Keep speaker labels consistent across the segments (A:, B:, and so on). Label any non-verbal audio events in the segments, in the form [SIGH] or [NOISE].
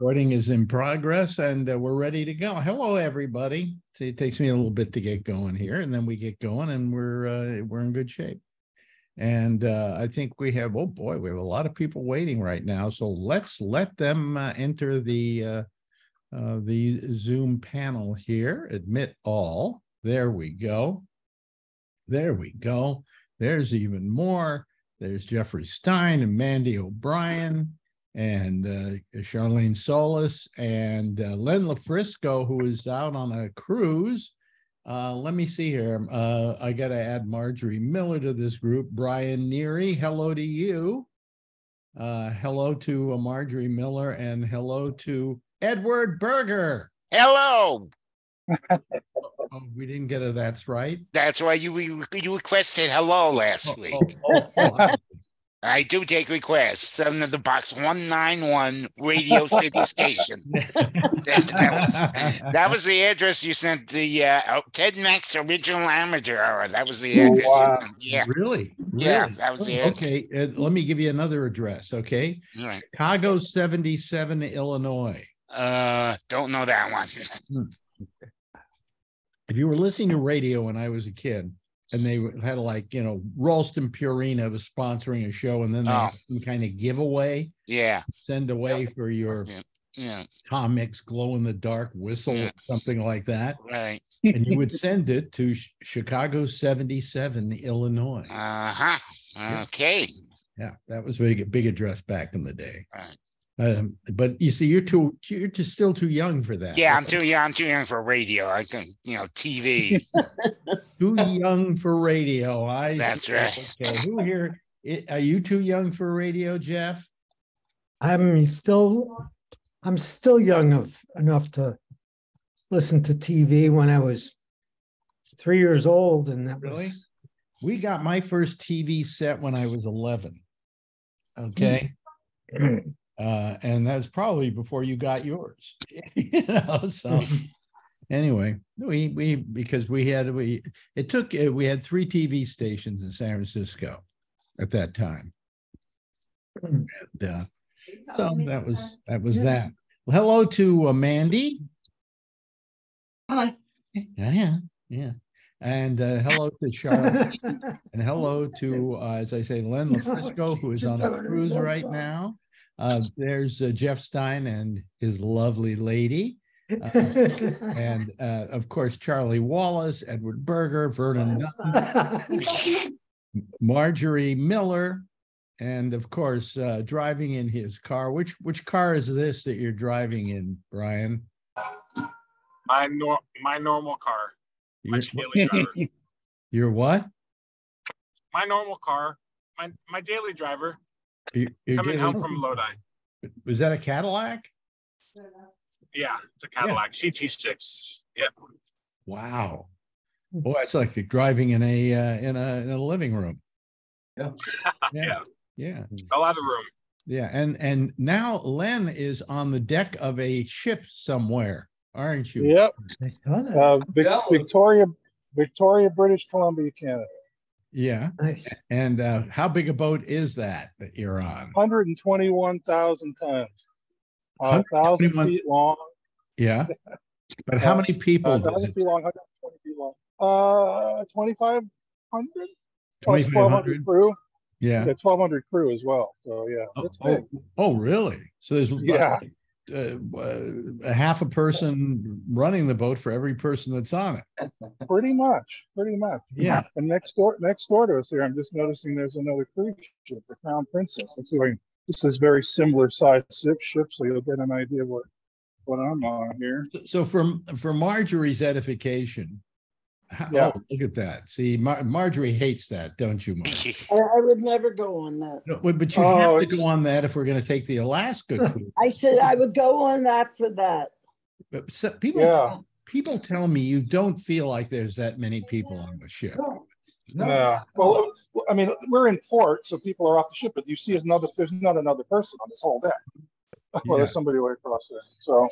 A: Recording is in progress and uh, we're ready to go. Hello, everybody. See, it takes me a little bit to get going here, and then we get going, and we're uh, we're in good shape. And uh, I think we have. Oh boy, we have a lot of people waiting right now. So let's let them uh, enter the uh, uh, the Zoom panel here. Admit all. There we go. There we go. There's even more. There's Jeffrey Stein and Mandy O'Brien and uh, Charlene Solis and uh, Len LaFrisco, who is out on a cruise. Uh, let me see here. Uh, I got to add Marjorie Miller to this group. Brian Neary, hello to you. Uh, hello to uh, Marjorie Miller and hello to Edward Berger.
B: Hello.
A: Oh, we didn't get a that's right.
B: That's why you you requested hello last
A: Oh,
B: week.
A: oh, oh, oh, I-
B: I do take requests. Send to the box one nine one Radio City Station. [LAUGHS] that, was, that was the address you sent the uh, oh, Ted Mack Original Amateur Hour. That was the address. you
C: wow.
B: sent. Yeah,
A: Really?
B: yeah,
A: Really?
B: that was the address.
A: Okay, uh, let me give you another address, okay?
B: All right.
A: Chicago 77, Illinois.
B: Uh, don't know that one.
A: If you were listening to radio when I was a kid and they had like, you know, Ralston Purina was sponsoring a show and then they
B: Oh.
A: had some kind of giveaway,
B: Yeah,
A: send away for your
B: yeah,
A: comics, glow in the dark whistle,
B: Yeah.
A: something like that.
B: right.
A: And you would send it to Chicago 77, Illinois.
B: Uh huh. Okay.
A: Yeah, that was a big, big address back in the day.
B: Right.
A: Um, but you see, you're too, you're just still too young for that.
B: Yeah, I'm too young. I'm too young for radio. I can, you know, TV. [LAUGHS]
A: Too young for radio. I.
B: That's
A: see.
B: right.
A: Okay, who here? Are you too young for radio, Jeff?
C: I'm still, I'm still young of enough to listen to TV when I was three years old, and that
A: Really?
C: was
A: We got my first TV set when I was 11. Okay. [CLEARS THROAT] Uh, and that was probably before you got yours. [LAUGHS] you know, so [LAUGHS] anyway, we we because we had we it took uh, we had three TV stations in San Francisco at that time. And, uh, so that was that was
C: Yeah.
A: that. Well, hello to uh, Mandy.
D: Hi.
A: Yeah, yeah, yeah. And uh, hello to Charlotte. [LAUGHS] And hello to, uh, as I say, Len LaFrisco, who is on a cruise right now. Uh, there's uh, Jeff Stein and his lovely lady. [LAUGHS] And uh, of course, Charlie Wallace, Edward Berger, Vernon, Nutton, [LAUGHS] Marjorie Miller, and of course, uh, driving in his car. Which which car is this that you're driving in, Brian?
E: My nor my normal car. My
A: You're-
E: daily [LAUGHS] driver.
A: You're what?
E: My normal car. My my daily driver
A: You- you're
E: coming
A: getting-
E: home from Lodi.
A: Was that a Cadillac?
E: Yeah, it's a Cadillac CT6. Yeah.
A: Wow. Boy, it's like driving in a uh, in a in a living room. [LAUGHS]
E: Yeah.
A: Yeah. Yeah.
E: A lot of room.
A: Yeah. And and now Len is on the deck of a ship somewhere, aren't you?
F: Yep,
C: I saw that.
F: uh, Vic- Victoria, Victoria, British Columbia, Canada.
A: Yeah.
C: Nice.
A: And uh, how big a boat is that that you're on?
F: Hundred and twenty-one thousand tons. A thousand feet long.
A: Yeah. [LAUGHS] But how
F: Uh,
A: many people
F: A
A: does
F: thousand feet long, hundred and twenty feet long. Uh, twenty-five hundred?
A: Twenty-five
F: Twelve
A: hundred?
F: hundred crew.
A: Yeah.
F: Yeah, twelve hundred crew as well. So yeah,
A: Oh,
F: it's big.
A: oh, oh, really? So there's
F: Yeah.
A: uh, uh, a half a person running the boat for every person that's on it. [LAUGHS]
F: Pretty much, pretty much.
A: Yeah.
F: And next door, next door to us here, I'm just noticing there's another cruise ship, the Crown Princess. Let's see if I can- This is very similar size ship, ship, so you'll get an idea what, what I'm on here.
A: So for for Marjorie's edification, [LAUGHS]
F: Yeah.
A: oh, look at that. See, Mar- Marjorie hates that, don't you, Mark? [LAUGHS]
D: I, I would never go on that.
A: No, But but you
F: Oh,
A: have to
F: it's-
A: go on that if we're going to take the Alaska [LAUGHS] cruise.
D: I said I would go on that for that.
A: But so- people,
F: Yeah.
A: people tell me you don't feel like there's that many people on the ship.
F: Yeah, well, I mean, we're in port, so people are off the ship, but you see another, there's not another person on this whole deck. Well, there's somebody way across there, so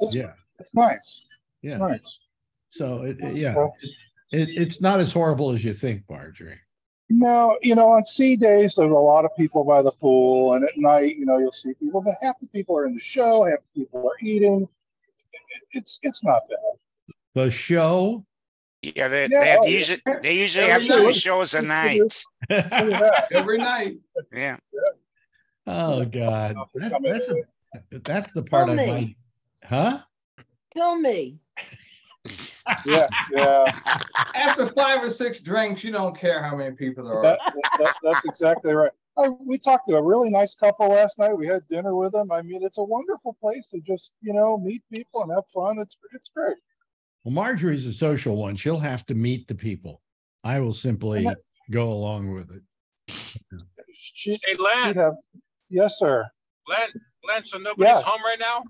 F: it's,
A: Yeah,
F: it's nice, it's
A: yeah.
F: nice.
A: So it, it- yeah, it, it's not as horrible as you think, Marjorie.
F: No, you know, on sea days, there's a lot of people by the pool, and at night, you know, you'll see people, but half the people are in the show, half the people are eating. It's it's not bad.
A: The show.
B: Yeah, they,
F: Yeah,
B: they have
F: oh, yeah.
B: usually they usually
E: Every
B: have two shows a night.
E: Every night.
B: Yeah.
A: Oh God, That- that's a, that's the part I
D: Tell me.
A: might, huh?
D: Kill me.
F: Yeah, yeah. [LAUGHS]
E: After five or six drinks, you don't care how many people there are.
F: That, that, that's exactly right. I, we talked to a really nice couple last night. We had dinner with them. I mean, it's a wonderful place to just, you know, meet people and have fun. It's it's great.
A: Well, Marjorie's a social one. She'll have to meet the people. I will simply
F: that-
A: go along with it.
F: She,
G: Hey, Len,
F: have, yes, sir.
G: Len, Len, so nobody's
F: Yeah.
G: home right now?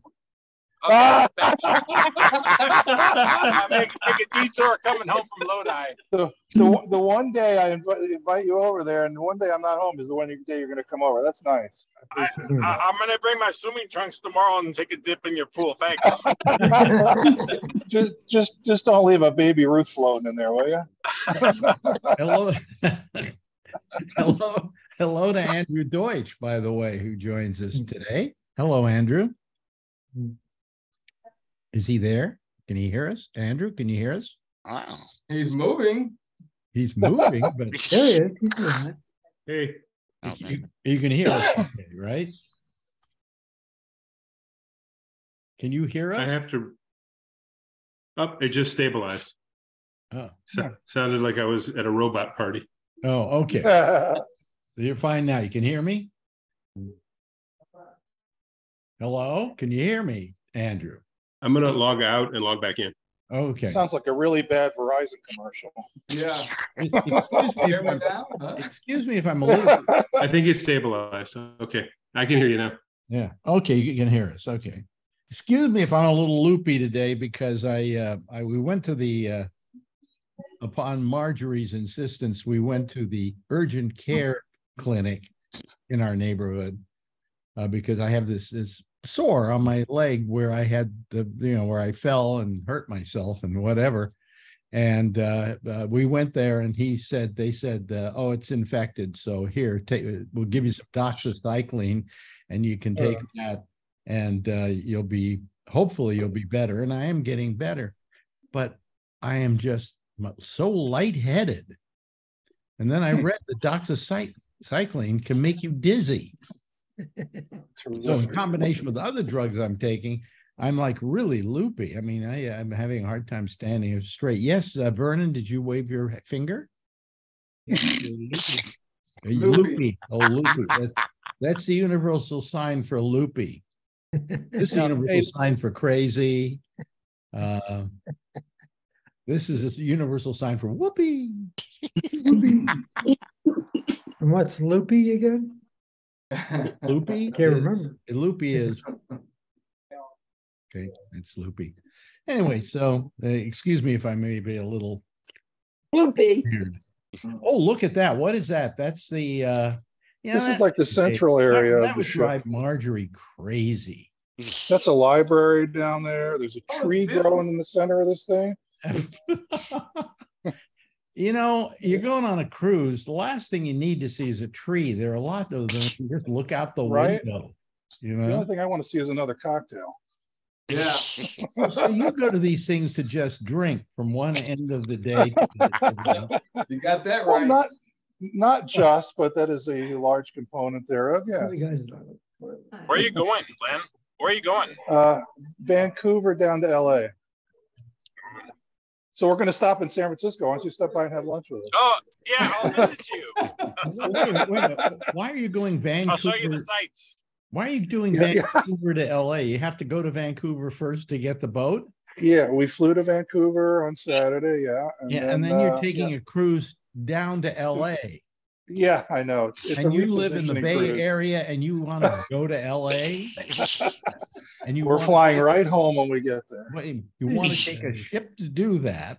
F: Ah!
G: Okay, thanks. [LAUGHS] I make, make a detour coming home from Lodi.
F: The, the, one- the one day I invite, invite you over there and the one day I'm not home is the one day you're going to come over. That's nice. I appreciate
G: I, I'm gonna bring my swimming trunks tomorrow and take a dip in your pool. Thanks. [LAUGHS]
F: Just, just, just don't leave a baby Ruth floating in there, will you?
A: Hello. [LAUGHS] Hello, hello to Andrew Deutsch, by the way, who joins us today. Hello, Andrew. Is he there? Can he hear us? Andrew, can you hear us?
B: Wow.
E: He's moving.
A: He's moving, but [LAUGHS]
C: There he is. He's alive.
E: Hey.
B: Okay.
A: you, you can hear us, okay, right? Can you hear us?
H: I have to. Up, it just stabilized.
A: Oh,
H: So- Sounded like I was at a robot party.
A: oh, okay. [LAUGHS] You're fine now. You can hear me? Hello, can you hear me, Andrew?
H: I'm gonna log out and log back in.
A: Okay.
F: Sounds like a really bad Verizon commercial.
E: Yeah.
A: Excuse me if I'm-
E: Huh?
A: excuse me if I'm a little,
H: I think it's stabilized. Okay, I can hear you now.
A: yeah, okay, you can hear us, okay. Excuse me if I'm a little loopy today because I, uh, I, we went to the, uh, upon Marjorie's insistence, we went to the urgent care clinic in our neighborhood. Uh, because I have this, this sore on my leg where I had the, you know, where I fell and hurt myself and whatever. And uh, uh, we went there and he said, they said, uh, oh, it's infected. So here, take, we'll give you some doxycycline and you can take that and uh, you'll be, hopefully you'll be better. And I am getting better, but I am just so lightheaded. And then I read the doxycycline can make you dizzy. So in combination with other drugs I'm taking, I'm like really loopy. I mean, I, I'm having a hard time standing up straight. Yes, uh, Vernon, did you wave your finger? [LAUGHS] Are you
E: Loopy.
A: loopy. Oh, loopy. That- That's the universal sign for loopy. This is a universal sign for crazy. Uh, This is a universal sign for whoopee. [LAUGHS]
C: And what's loopy again?
A: Loopy. [LAUGHS]
C: Can't remember.
A: Loopy [LAUGHS] is. Okay, it's loopy. Anyway, so uh, excuse me if I may be a little
D: Loopy.
A: weird. Oh, look at that. What is that? That's the uh yeah.
F: This is like the central
A: that-
F: area
A: That
F: of the
A: would
F: ship.
A: drive Marjorie crazy.
F: That's a library down there. There's a
E: Oh,
F: tree
E: beautiful.
F: growing in the center of this thing. [LAUGHS]
A: You know, you're going on a cruise. The last thing you need to see is a tree. There are a lot of them. You Just look out the
F: Right.
A: window. You know, The
F: only thing I want to see is another cocktail.
E: Yeah. [LAUGHS]
A: so you go to these things to just drink from one end of the day. to the other.
E: You [LAUGHS] got that right.
F: Well, not not just, but that is a large component thereof. Yeah.
C: The guy's not-
G: Where are you going, Len? Where are you going?
F: Uh, Vancouver down to LA. So we're going to stop in San Francisco. Why don't you stop by and have lunch with us?
G: Oh, yeah, I'll visit you. [LAUGHS]
A: Wait, wait, wait, Why are you going Vancouver?
G: I'll show you the sights.
A: Why are you doing
F: Yeah, yeah.
A: Vancouver to LA? You have to go to Vancouver first to get the boat?
F: Yeah, we flew to Vancouver on Saturday. Yeah.
A: Yeah, and then you're
F: uh,
A: taking
F: yeah.
A: a cruise down to LA.
F: Yeah, I know. It's, it's a
A: And you live in the Bay
F: cruise.
A: Area and you want to [LAUGHS] go to LA? [LAUGHS] And you
F: We're
A: wanna-
F: flying right home when we get there.
A: Wait, You want to take a ship to do that?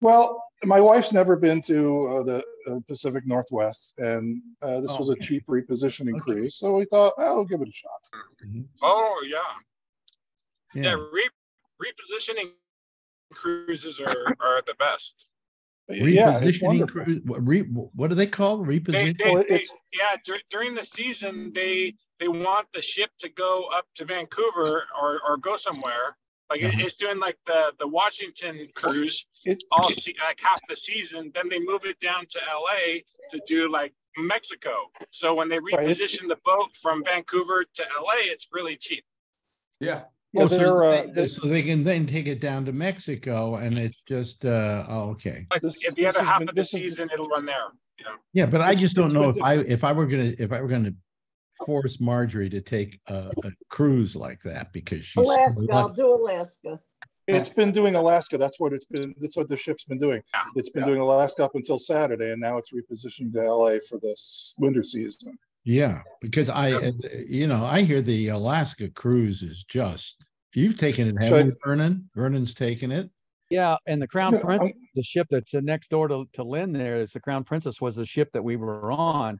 F: Well, my wife's never been to uh, the uh, Pacific Northwest, and uh, this
A: Oh,
F: was a
A: okay.
F: cheap repositioning
A: Okay.
F: cruise. So we thought, oh, we'll give it a shot.
G: Oh, yeah. Yeah,
A: Yeah,
G: re- repositioning cruises are, are the best.
F: Yeah,
A: Repositioning
F: wonderful.
A: cruise, what re, what do they call
G: They, they,
F: Well,
G: they, yeah, dur- during the season, they, they want the ship to go up to Vancouver or, or go somewhere. Like it-
A: Uh-huh.
G: it's doing like the, the Washington cruise
F: It,
G: all se- like half the season, then they move it down to LA to do like Mexico. So when they
F: Right,
G: reposition the boat from Vancouver to LA, it's really cheap.
I: Yeah.
F: Yeah,
A: Oh, so
F: they're, uh,
A: they-
F: they-
A: So they can then take it down to Mexico and it's just, uh, oh, okay.
G: Like
F: This-
G: at the other half
F: been-
G: of the
F: this is-
G: season, it'll run there. You know?
A: Yeah, but I just don't know if I, if I were gonna, if I were gonna force Marjorie to take a, a cruise like that because she's. so
D: Alaska, I'll do Alaska.
F: it's been doing Alaska. That's what it's been, that's what the ship's been doing.
G: Yeah.
F: It's been
I: Yeah.
F: doing Alaska up until Saturday and now it's repositioning to LA for this winter season.
A: Yeah, because I, uh, you know, I hear the Alaska cruise is just, you've taken it, haven't you, Vernon? Vernon's taken it.
J: Yeah, and the Crown
F: Yeah,
J: Prince,
F: I'm-
J: the ship that's uh, next door to, to Lynn there is the Crown Princess was the ship that we were on.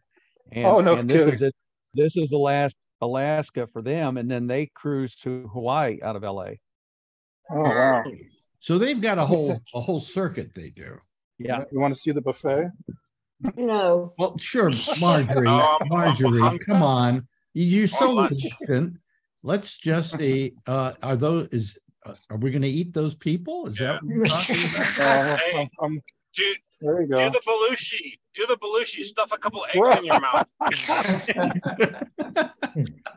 J: And,
F: Oh, no
J: and this is it. This is the last Alaska for them, and then they cruise to Hawaii out of LA.
F: Oh, wow.
A: So they've got a whole, a whole circuit they do.
J: Yeah.
F: You want to see the buffet?
D: No,
A: Well, sure, [LAUGHS] Marjorie,
G: Oh, I'm- I'm
A: Marjorie,
G: hungry.
A: come on. You're so
G: much? [LAUGHS]
A: efficient. Let's just see, uh, are those, is, uh, are we gonna eat those people? Is that? what we're talking about? [LAUGHS]
F: Uh,
G: Hey.
F: I'm- I'm-
G: Do,
F: there you go.
G: do the Belushi, do the Belushi, stuff a couple eggs in your mouth.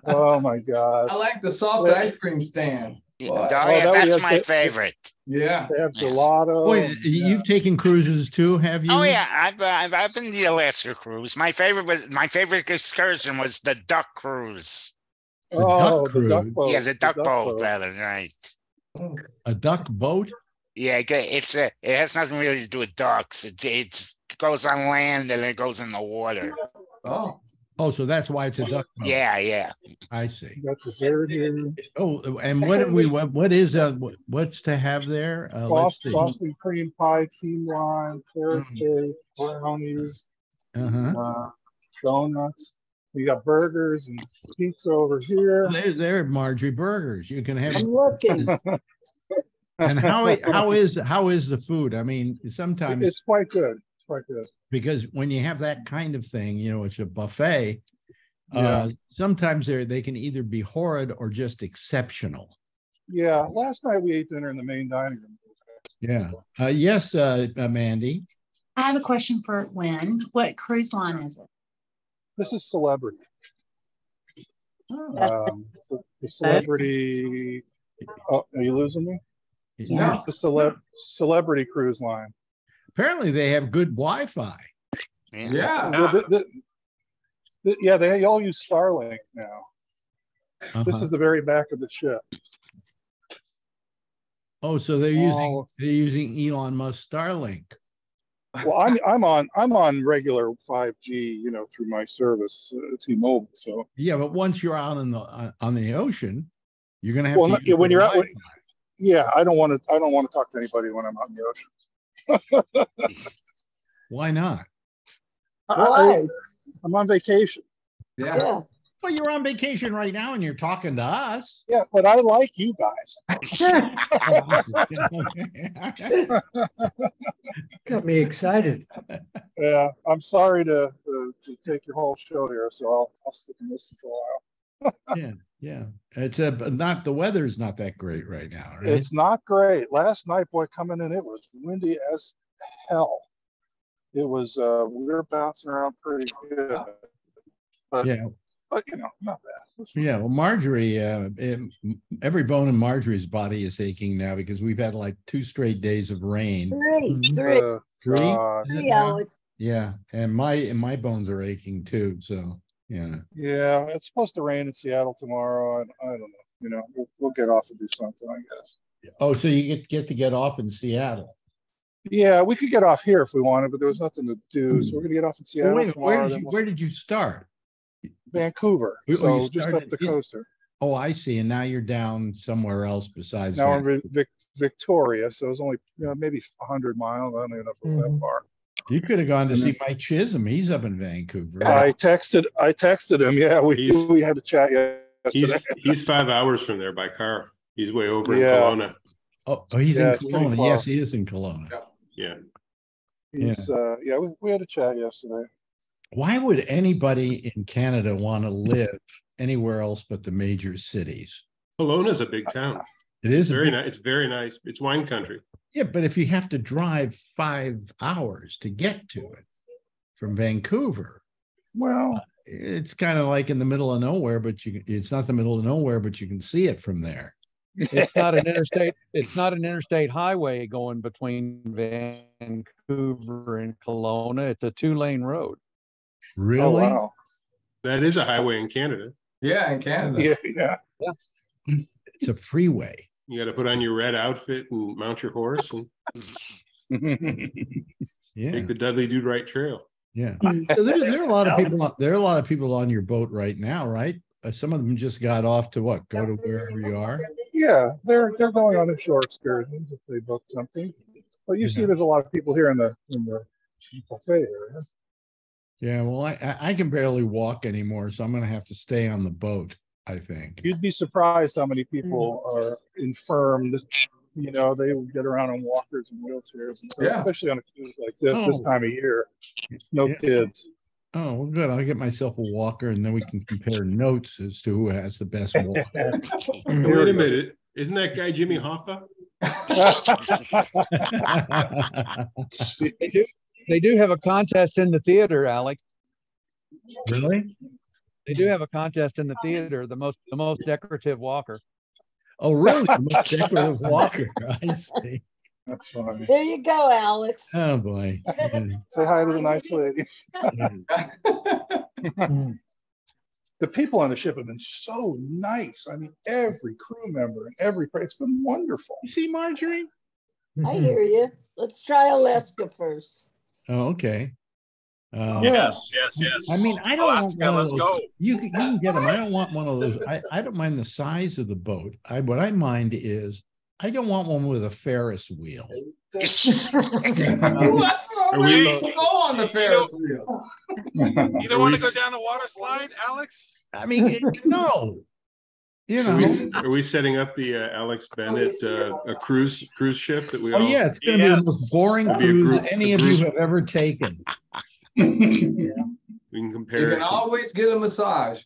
F: Oh, my God.
I: I like the soft ice cream stand.
B: Oh,
I: Boy,
F: that
B: yeah, that's
F: be
B: my
F: a-
B: favorite.
I: Yeah.
F: They have gelato.
A: Wait,
F: and-
A: you've taken cruises too, have you?
B: Oh yeah, I've uh, I've, I've been to the Alaska cruise. My favorite was my favorite excursion was the duck cruise.
A: The duck
F: Oh, the duck
A: cruise.
F: boat.
B: yeah, the duck boat.
F: boat.
B: Rather right.
A: A duck boat?
B: Yeah, it it's a. It has nothing really to do with ducks. It it's it goes on land and it goes in the water.
I: Oh,
A: Oh, so that's why it's a duck boat.
B: Yeah, yeah.
A: I see.
F: You Got dessert here.
A: Oh, and what do we, what, what is, uh, what's to have there? Uh, let's see.
F: frosted cream pie, key lime, carrot
A: Mm.
F: cake, brownies,
A: Uh-huh.
F: uh, donuts. We got burgers and pizza over here.
A: There, there, Marjorie Burgers. You can have,
D: I'm looking. [LAUGHS]
A: and how, i- how is, how is the food? I mean, sometimes,
F: It's quite good. It's quite good.
A: because when you have that kind of thing, you know, it's a buffet.
F: Yeah.
A: Uh, sometimes they're, they can either be horrid or just exceptional.
F: Yeah, last night we ate dinner in the main dining room.
A: Yeah. Uh, yes, uh, uh, Mandy.
K: I have a question for Lynn. What cruise line is it?
F: This is celebrity.
K: Oh,
F: Um, the the celebrity. Oh, are you losing me?
K: Yeah.
F: The celeb celebrity cruise line.
A: Apparently they have good Wi-Fi.
B: Yeah.
I: yeah.
F: The- the- the- the- yeah, they all use Starlink now. This
A: Uh-huh.
F: is the very back of the ship.
A: Oh, so they're using,
F: all-
A: they're using Elon Musk Starlink.
F: Well, I'm I'm on I'm on regular 5G, you know, through my service, uh, T-Mobile. So
A: Yeah, but once you're out on the, on- on the ocean, you're gonna have.
F: Well,
A: to
F: no- when you're out-
A: Wi-Fi.
F: yeah, I don't want to I don't want to talk to anybody when I'm out in the ocean.
A: Why not?
F: I- I-
D: Why?
F: I'm on vacation.
I: Yeah.
D: Yeah.
A: Well, you're on vacation right now and you're talking to us.
F: Yeah, but I like you guys. [LAUGHS]
C: Got me excited.
F: Yeah, I'm sorry to uh, to take your whole show here, so I'll I'll stick and listen for a while.
A: Yeah, yeah. It's a, not, the weather's not that great right now, right?
F: It's not great. Last night, boy, coming in, it was windy as hell. It was uh we were bouncing around pretty good. But
A: Yeah,
F: but you know, not bad.
A: yeah. Well, Marjorie, uh, em- every bone in Marjorie's body is aching now because we've had like two straight days of rain.
D: Three,
A: Mhm.
D: three,
F: Uh,
A: Three?
F: God.
A: Is
D: three.
A: Yeah, and my, and my bones are aching too, so, yeah.
F: yeah, it's supposed to rain in Seattle tomorrow, and I don't know. You know, we'll, we'll get off and do something, I guess.
A: Oh, so you get, get to get off in Seattle?
F: Yeah, we could get off here if we wanted, but there was nothing to do, so we're gonna get off in
A: Well,
F: Seattle
A: wait,
F: tomorrow.
A: where did you,
F: we'll-
A: where did you start?
F: Vancouver,
A: Oh, you
F: so just up the
A: in-
F: coaster.
A: Oh, I see. And now you're down somewhere else besides.
F: Now
A: that.
F: we're in Vic, Victoria, so it was only you know, maybe hundred miles. I don't even know if it was that
C: Mhm.
F: far.
A: You could have gone to see Mike Chisholm. He's up in Vancouver.
F: I texted, I texted him. Yeah, we
H: He's-
F: we had a chat
H: He's
F: yesterday. [LAUGHS]
H: he's five hours from there by car. He's way over in
F: Yeah.
H: Kelowna.
A: Oh, oh, he's
F: Yeah,
A: in
F: it's pretty
A: Kelowna. Yes, he is in Kelowna.
H: Yeah.
F: He's, uh, yeah, we, we had a chat yesterday.
A: Why would anybody in Canada want to live anywhere else but the major cities?
H: Kelowna's a big town.
A: It is
H: Very nice. It's very nice. It's wine country.
A: Yeah, but if you have to drive five hours to get to it from Vancouver,
F: Well, uh,
A: it's kind of like in the middle of nowhere, but you, it's not the middle of nowhere, but you can see it from there.
J: It's not an [LAUGHS] interstate, it's not an interstate highway going between Vancouver and Kelowna. It's a two-lane road.
F: oh,
A: Really?
F: wow.
H: That is a highway in Canada.
I: Yeah, in Canada.
F: Yeah, [LAUGHS] yeah.
A: It's a freeway.
H: You got to put on your red outfit and mount your horse and [LAUGHS]
A: Yeah,
H: take the Dudley Do-Right Trail.
A: yeah. So there, there are a lot of people, on- there are a lot of people on your boat right now, right? Uh, some of them just got off to what? Go to wherever you are?
F: Yeah, they're, they're going on a short excursions if they book something. But you see, there's a lot of people here in the, in the buffet area.
A: Yeah, well, I, I, I can barely walk anymore, so I'm gonna have to stay on the boat, I think.
F: You'd be surprised how many people mm. are infirmed. You know, they will get around on walkers and wheelchairs, and so
I: Yeah.
F: especially on a cruise like this, this
A: Oh.
F: time of year. No
A: Yeah.
F: kids.
A: Oh, well, good. I'll get myself a walker and then we can compare notes as to who has the best [LAUGHS] walker.
H: Wait a minute. Isn't that guy Jimmy Hoffa? [LAUGHS]
J: They do have a contest in the theater, Alex.
A: Really?
J: They do have a contest in the um, theater, the most, the most decorative walker.
A: Oh, really? The most decorative [LAUGHS] walker. I see.
F: That's funny.
D: There you go, Alex.
A: Oh, boy. [LAUGHS]
F: Say hi to the nice lady. [LAUGHS] The people on the ship have been so nice. I mean, every crew member and every, it's been wonderful.
A: You see Marjorie?
D: I hear you. Let's try Alaska first.
A: Oh, okay. Uh,
G: Yes, yes, yes.
A: I mean, I don't want one of
G: let's
A: those-
G: go.
A: You can, you can get them. I don't want one of those. I, I don't mind the size of the boat. I, what I mind is, I don't want one with a Ferris wheel.
I: Well, [LAUGHS] that's
H: Are
I: what
H: we-
I: we go on the Ferris wheel.
G: You don't want to go down the water slide, Alex?
A: I mean, it- no. You
H: Are
A: know,
H: we, are we setting up the uh, Alex Bennett uh, a cruise cruise ship that we
A: oh
H: all?
A: yeah, it's gonna be the most boring
H: It'll be a
A: cruise
H: group-
A: any of you have ever taken. [LAUGHS] [LAUGHS]
H: We can compare.
I: You
H: compare.
I: can always get a massage.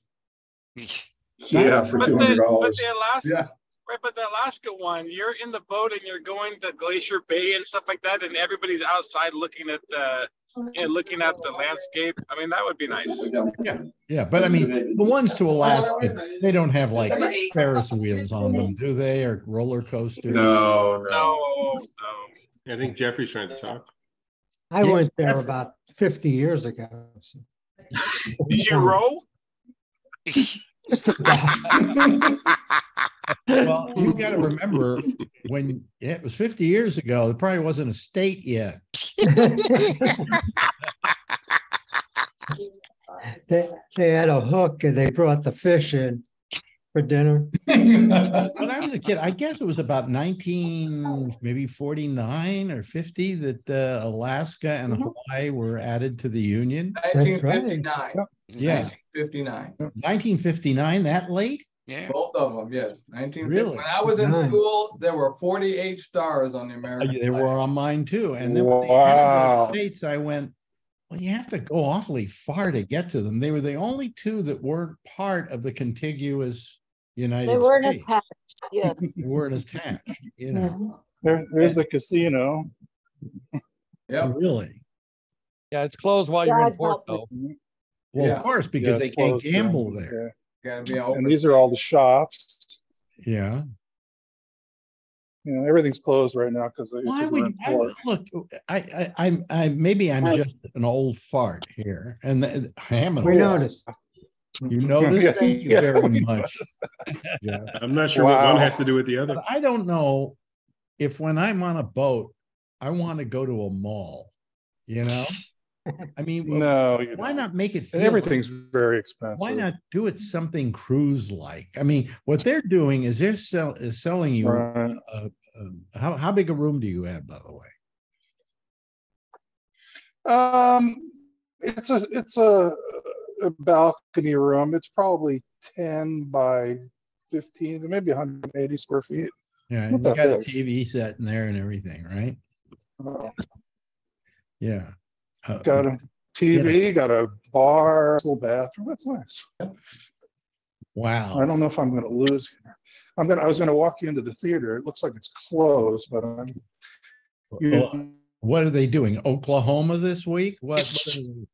I: [LAUGHS]
F: Yeah, for two hundred two
G: but
F: dollars.
G: the Alaska,
I: Yeah.
G: right, but the Alaska one, you're in the boat and you're going to Glacier Bay and stuff like that, and everybody's outside looking at the, you know, looking at the landscape. I mean, that would be nice.
A: Yeah, yeah, but I mean, the ones to Alaska, they don't have like Ferris wheels on them, do they, or roller coasters?
F: No,
G: No, no.
H: I think Jeffrey's trying to talk.
C: I
A: Yeah,
C: went there
A: definitely.
C: about fifty years ago. so- [LAUGHS]
G: Did you row? [LAUGHS]
C: Just about.
A: Well, you gotta remember, when, yeah, it was fifty years ago, it probably wasn't a state yet. [LAUGHS]
C: They, they had a hook and they brought the fish in for dinner. [LAUGHS]
A: When I was a kid, I guess it was about nineteen, maybe forty-nine or fifty that uh, Alaska and Hawaii were added to the Union.
C: That's right.
I: 1959.
A: Yeah.
I: 59.
A: Nineteen fifty-nine, that late?
B: Yeah.
I: Both of them, yes. 1950.
A: Really?
I: When I was in
C: Nine.
I: school, there were 48 stars on the
A: Uh,
I: American.
A: They
I: flag.
A: were on mine too. And then when they added
F: Wow.
A: those states, I went, well, you have to go awfully far to get to them. They were the only two that weren't part of the contiguous United
D: They weren't
A: States.
D: attached. Yeah. [LAUGHS]
A: They weren't attached, you know, mm-hmm.
F: There, there's the casino.
I: Yep.
A: Oh, really.
J: Yeah, it's closed while you're in
D: God
J: port
D: help
J: though.
A: Well,
I: Yeah.
A: of course,
F: Yeah,
A: because they
F: it's
A: can't
F: closed, yeah.
A: gamble there.
I: Gotta be
F: Yeah.
I: open.
F: And these are all the shops.
A: Yeah.
F: You know, everything's closed right now because.
A: Why would, why would- look, I, I, I'm, I, maybe I'm just an old fart here and th- I am an
C: We
A: old,
C: noticed.
A: You know [LAUGHS] this,
F: Yeah,
A: thank you
F: yeah.
A: very much. [LAUGHS] Yeah.
H: I'm not sure what one has to do with the other.
A: But I don't know if when I'm on a boat, I want to go to a mall, you know? I mean, [LAUGHS]
F: No. you
A: why
F: don't.
A: not make it?
F: And
A: feel-
F: everything's very expensive.
A: Why not do it something cruise-like? I mean, what they're doing is they're sell, is selling you,
F: Right.
A: uh, um, how, how big a room do you have, by the way?
F: Um, it's a, it's a, a balcony room. It's probably ten by fifteen, maybe hundred and eighty square feet.
A: Yeah,
F: Not
A: you
F: that
A: got a. TV set in there and everything, right?
F: Uh,
A: Yeah. Uh,
F: Got a TV, got a bar, little bathroom. That's nice.
A: Wow.
F: I don't know if I'm gonna lose here. I'm gonna, I was gonna walk you into the theater. It looks like it's closed, but I'm.
A: Well, What are they doing? Oklahoma this week? What? what are they-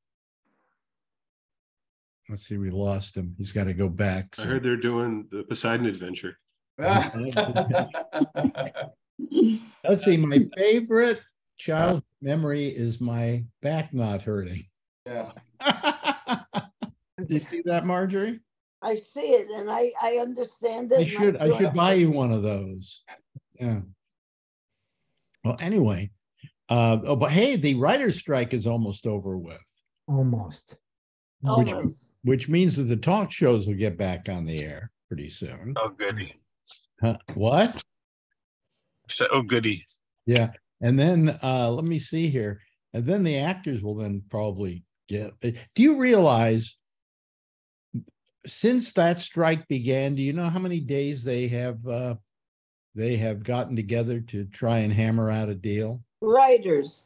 A: Let's see, we lost him. He's got to go back.
H: I heard they're doing the Poseidon Adventure. [LAUGHS]
A: Let's see, my favorite child memory is my back not hurting.
I: Yeah. [LAUGHS]
A: Did you see that, Marjorie?
D: I see it and I, I understand it.
A: I should, I
D: join
A: should buy you one of those. Yeah. Well, anyway, uh, oh, but hey, the writer's strike is almost over with,
C: Almost.
A: Which,
D: Almost.
A: which means that the talk shows will get back on the air pretty soon.
G: Oh, goody.
A: Huh, What?
G: So, oh, goody.
A: Yeah, and then uh let me see here. And then the actors will then probably get, do you realize since that strike began, do you know how many days they have uh they have gotten together to try and hammer out a deal,
D: Writers.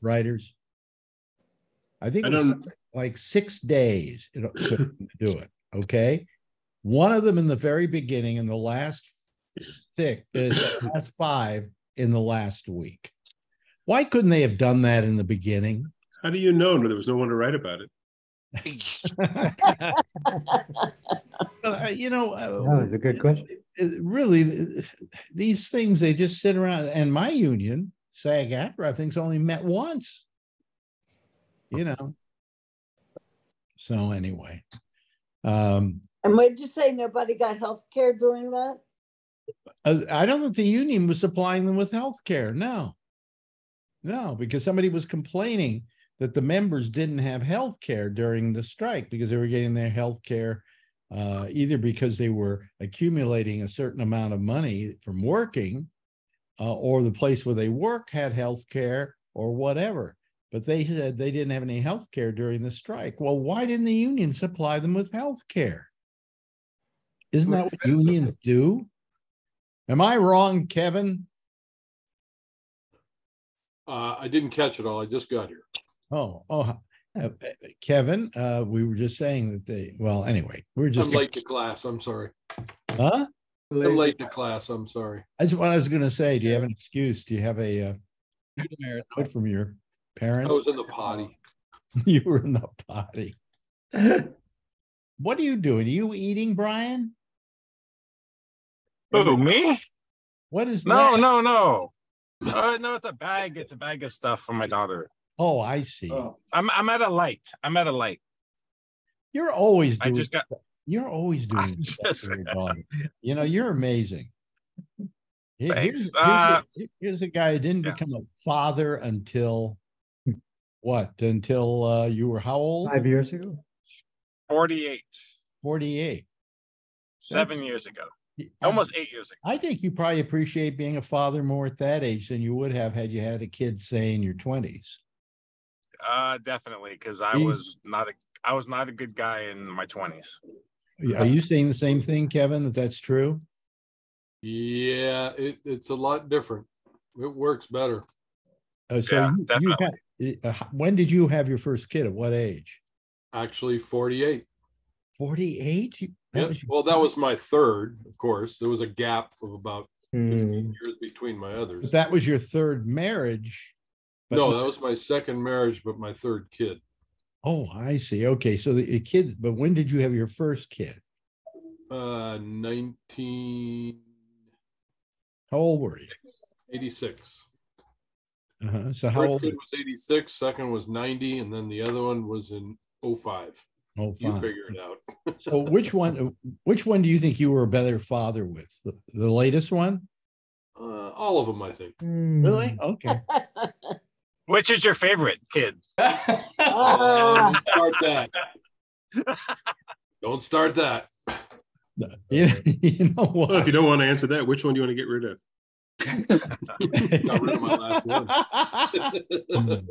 A: writers? I think
H: I don't-
A: like six days it took them to [LAUGHS] do it, okay? One of them in the very beginning and the last six, uh, the last five in the last week. Why couldn't they have done that in the beginning?
H: How do you know there was no one to write about it?
A: Uh, You know,
C: That
A: uh,
C: was a good question.
A: really, these things, they just sit around and my union, SAG-AFTRA, I think's only met once. You know? So anyway. Um,
D: And what'd you say? Nobody got health care during that?
A: Uh, I don't think the union was supplying them with health care. No. No, because somebody was complaining that the members didn't have health care during the strike because they were getting their health care uh, either because they were accumulating a certain amount of money from working uh, or the place where they work had health care or whatever. But they said they didn't have any health care during the strike. Well, why didn't the union supply them with health care? Isn't that what unions do? Am I wrong, Kevin?
L: Uh, I didn't catch it all. I just got here.
A: Oh, oh, uh, Kevin, uh, we were just saying that they, well, anyway, we we're
L: I'm
A: just.
L: late to class. I'm sorry.
A: Huh?
L: I'm late to class. I'm sorry.
A: That's what I was gonna say. Do you have an excuse? Do you have a, uh, note from your
L: I was in the potty. [LAUGHS]
A: You were in the potty. [LAUGHS] What are you doing? Are you eating, Brian?
G: Who, me?
A: What is
G: No,
A: that?
G: no, no. Uh, no, it's a bag. It's a bag of stuff for my daughter.
A: Oh, I see.
G: I'm I'm at a light. I'm at a light.
A: You're always
G: I
A: doing,
G: just got
A: you're always doing stuff
G: just-
A: for your daughter. You know, you're amazing. Here-
G: Thanks.
A: Here's,
G: Uh,
A: here's a- here's a guy who didn't
G: yeah.
A: become a father until what? Until uh, you were how old?
C: Five years ago.
G: 48,
A: 48.
G: seven years ago, almost eight years ago.
A: I think you probably appreciate being a father more at that age than you would have had you had a kid, say, in your 20s.
G: Uh, definitely, because I
A: You-
G: was not a I was not a good guy in my 20s.
A: Are you saying the same thing, Kevin, that that's true?
L: Yeah, it, it's a lot different. It works better.
A: Uh, so
G: Yeah,
A: you- you
G: definitely.
A: had- uh, when did you have your first kid? At what age?
L: Actually, 48.
A: 48? That
L: Yep. Well, that was my third, of course. There was a gap of about
C: Hmm.
L: 15 years between my others.
A: But that was your third marriage. but
L: No, that was my second marriage, but my third kid.
A: Oh, I see. Okay, so the the kid, but when did you have your first kid?
L: Uh, 1986.
A: How old were you? Uh-huh. So how
L: First
A: old?
L: kid was 86, second was 90, and then the other one was in 05.
A: Oh,
L: You
A: fine.
L: figure it out. [LAUGHS]
A: So which one, which one do you think you were a better father with? The, the latest one?
L: Uh, all of them, I think.
C: Hmm.
A: Really? Okay. [LAUGHS]
G: Which is your favorite kid?
D: Ah, [LAUGHS]
L: Don't start that. Don't start that.
A: You, you know
H: Well, if you don't want to answer that, which one do you want to get rid of? [LAUGHS]
L: Got rid of my last one. [LAUGHS]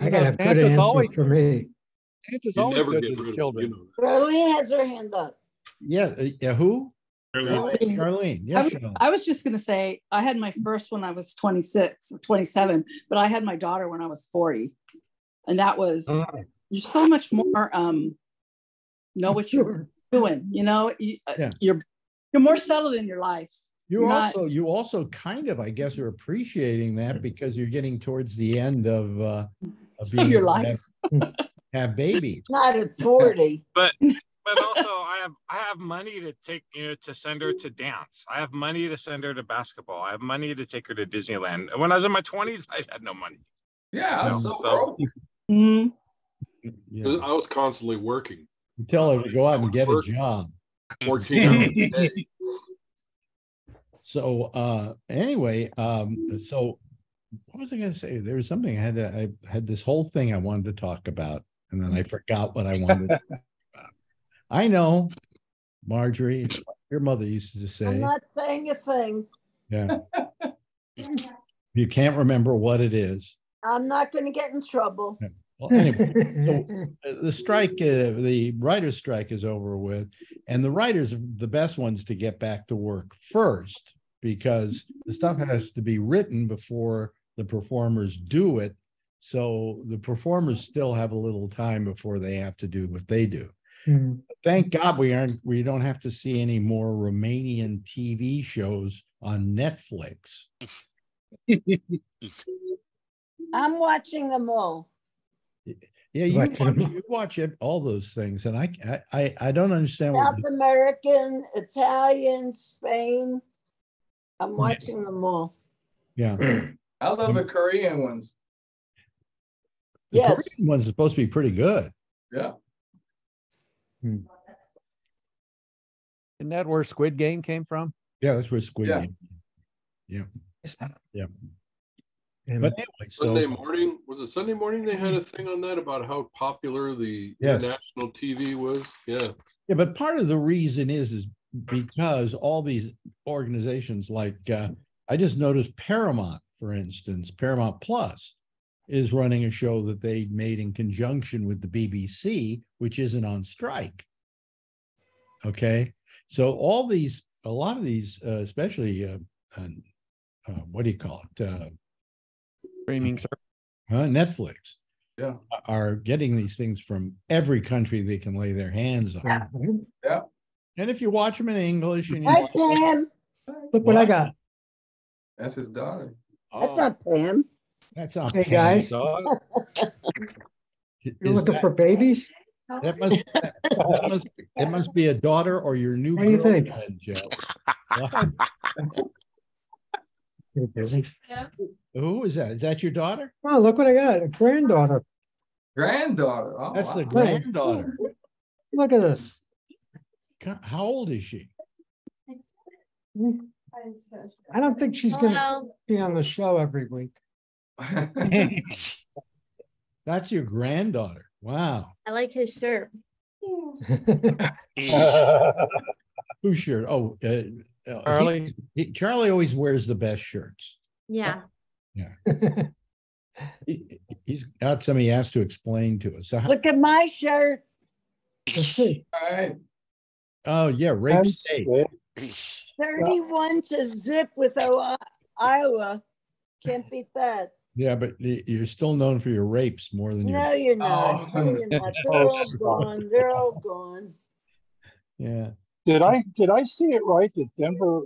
C: I got a good
J: Santa's
C: answer
J: always-
C: for me.
J: Santa's always
L: never
J: good
L: get
J: to
L: rid
J: the
L: of. You know.
D: Darlene has her hand up.
A: Yeah, uh, yeah, who? Charlene, Charlene,
M: I was,
A: Charlene.
M: I was just gonna say, I had my first when I was 26, or 27, but I had my daughter when I was 40. And that was,
C: Oh.
M: you're so much more, um, know what you're doing, you know, you, uh,
A: Yeah.
M: you're, you're more settled in your life.
A: You
M: not-
A: also, you also kind of, I guess, are appreciating that because you're getting towards the end of, uh, of being
M: your life.
A: Have, have babies.
D: Not at forty.
G: But [LAUGHS] but also I have I have money to take you know to send her to dance. I have money to send her to basketball. I have money to take her to Disneyland. When I was in my twenties, I had no money.
I: Yeah, I was so
G: So-
I: broke.
M: Mhm.
A: Yeah.
L: I was constantly working
A: You Tell her to go out and get a job.
L: fourteen hours a day. [LAUGHS]
A: So, uh, anyway, um, so what was I gonna say? There was something I had to, I had this whole thing I wanted to talk about and then I forgot what I wanted. to talk about. I know, Marjorie, it's what your mother used to say.
D: I'm not saying a thing.
A: yeah. [LAUGHS] You can't remember what it is.
D: I'm not gonna get in trouble.
A: Well, anyway, so uh, the strike, uh, the writer's strike is over with, and the writers are the best ones to get back to work first because the stuff has to be written before the performers do it. So the performers still have a little time before they have to do what they do.
C: Hmm.
A: Thank God we aren't, we don't have to see any more Romanian TV shows on Netflix. [LAUGHS]
D: I'm watching them all.
A: Yeah, you watch, you watch it, all those things, and I, I, I, I don't understand what.
D: South American, Italian, Spain. I'm watching them all.
A: Yeah. [CLEARS THROAT]
I: I love um, the Korean ones.
A: The
D: Yes.
A: Korean one's supposed to be pretty good.
I: Yeah. Hmm.
J: Isn't that where Squid Game came from?
A: Yeah, that's where Squid
I: Yeah.
A: Game. Yeah. Yeah.
C: And
A: But anyway,
L: Sunday
A: so
L: morning, was it Sunday morning? They had a thing on that about how popular the
A: Yes.
L: international TV was. Yeah.
A: yeah, but part of the reason is is because all these organizations like uh, I just noticed Paramount, for instance, Paramount Plus is running a show that they made in conjunction with the BBC, which isn't on strike. Okay, so all these, a lot of these, uh, especially uh, uh, uh, what do you call it? Uh,
J: Streaming service.
A: uh, Netflix.
I: Yeah.
A: Are getting these things from every country they can lay their hands on.
I: Yeah.
A: And if you watch them in English and you
D: Hi,
A: watch-
D: Pam.
C: Look what I got.
I: That's his daughter.
D: That's
A: Oh,
D: not Pam.
A: that's not
C: Hey,
A: Pam.
C: guys.
J: Dog.
C: You're
A: Is
C: looking
A: that-
C: for babies?
A: That must, that must, it must be a daughter or your new
C: What do you think?
A: girlfriend, Joe.
C: You're [LAUGHS] busy.
A: Who is that? Is that your daughter?
C: Oh, look what I got. A granddaughter.
I: Granddaughter. Oh,
A: That's the
I: wow.
A: granddaughter.
C: Look at this.
A: God, How old is she?
C: I don't think she's gonna be on the show every week. [LAUGHS]
A: That's your granddaughter. Wow.
N: I like his shirt. [LAUGHS]
A: Who's sure? Oh, uh, uh, he-
J: Charlie.
A: he- Charlie always wears the best shirts.
N: Yeah. [LAUGHS]
A: He, he's got some he has to explain to us. So, how-
D: Look at my shirt.
I: All right.
A: Oh yeah, rape
F: And
A: state.
F: state.
D: Thirty-one to zip with O- Iowa. Can't beat that.
A: Yeah, but you're still known for your rapes more than your.
D: No, you're not.
I: Oh.
D: No, you're not. They're all gone. They're all gone.
A: Yeah.
F: Did I, did I see it right that Denver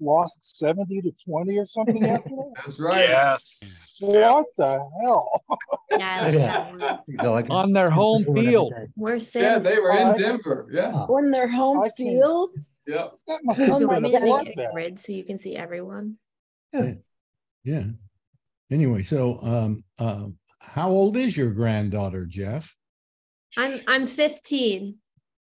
F: lost seventy to twenty or something [LAUGHS] after that?
I: That's right.
G: Yes.
F: What the hell?
N: Yeah, I like. [LAUGHS]
J: On their home field.
N: Where's
I: Yeah, they were in Denver. Yeah.
D: On their home
F: I can't-
D: field?
F: That must have
D: Oh
F: been a
N: Maybe they
D: God.
N: get a
F: bloodbath.
N: grid so you can see everyone.
A: Yeah. Yeah. Anyway, so um, um, how old is your granddaughter, Jeff?
N: I'm I'm 15.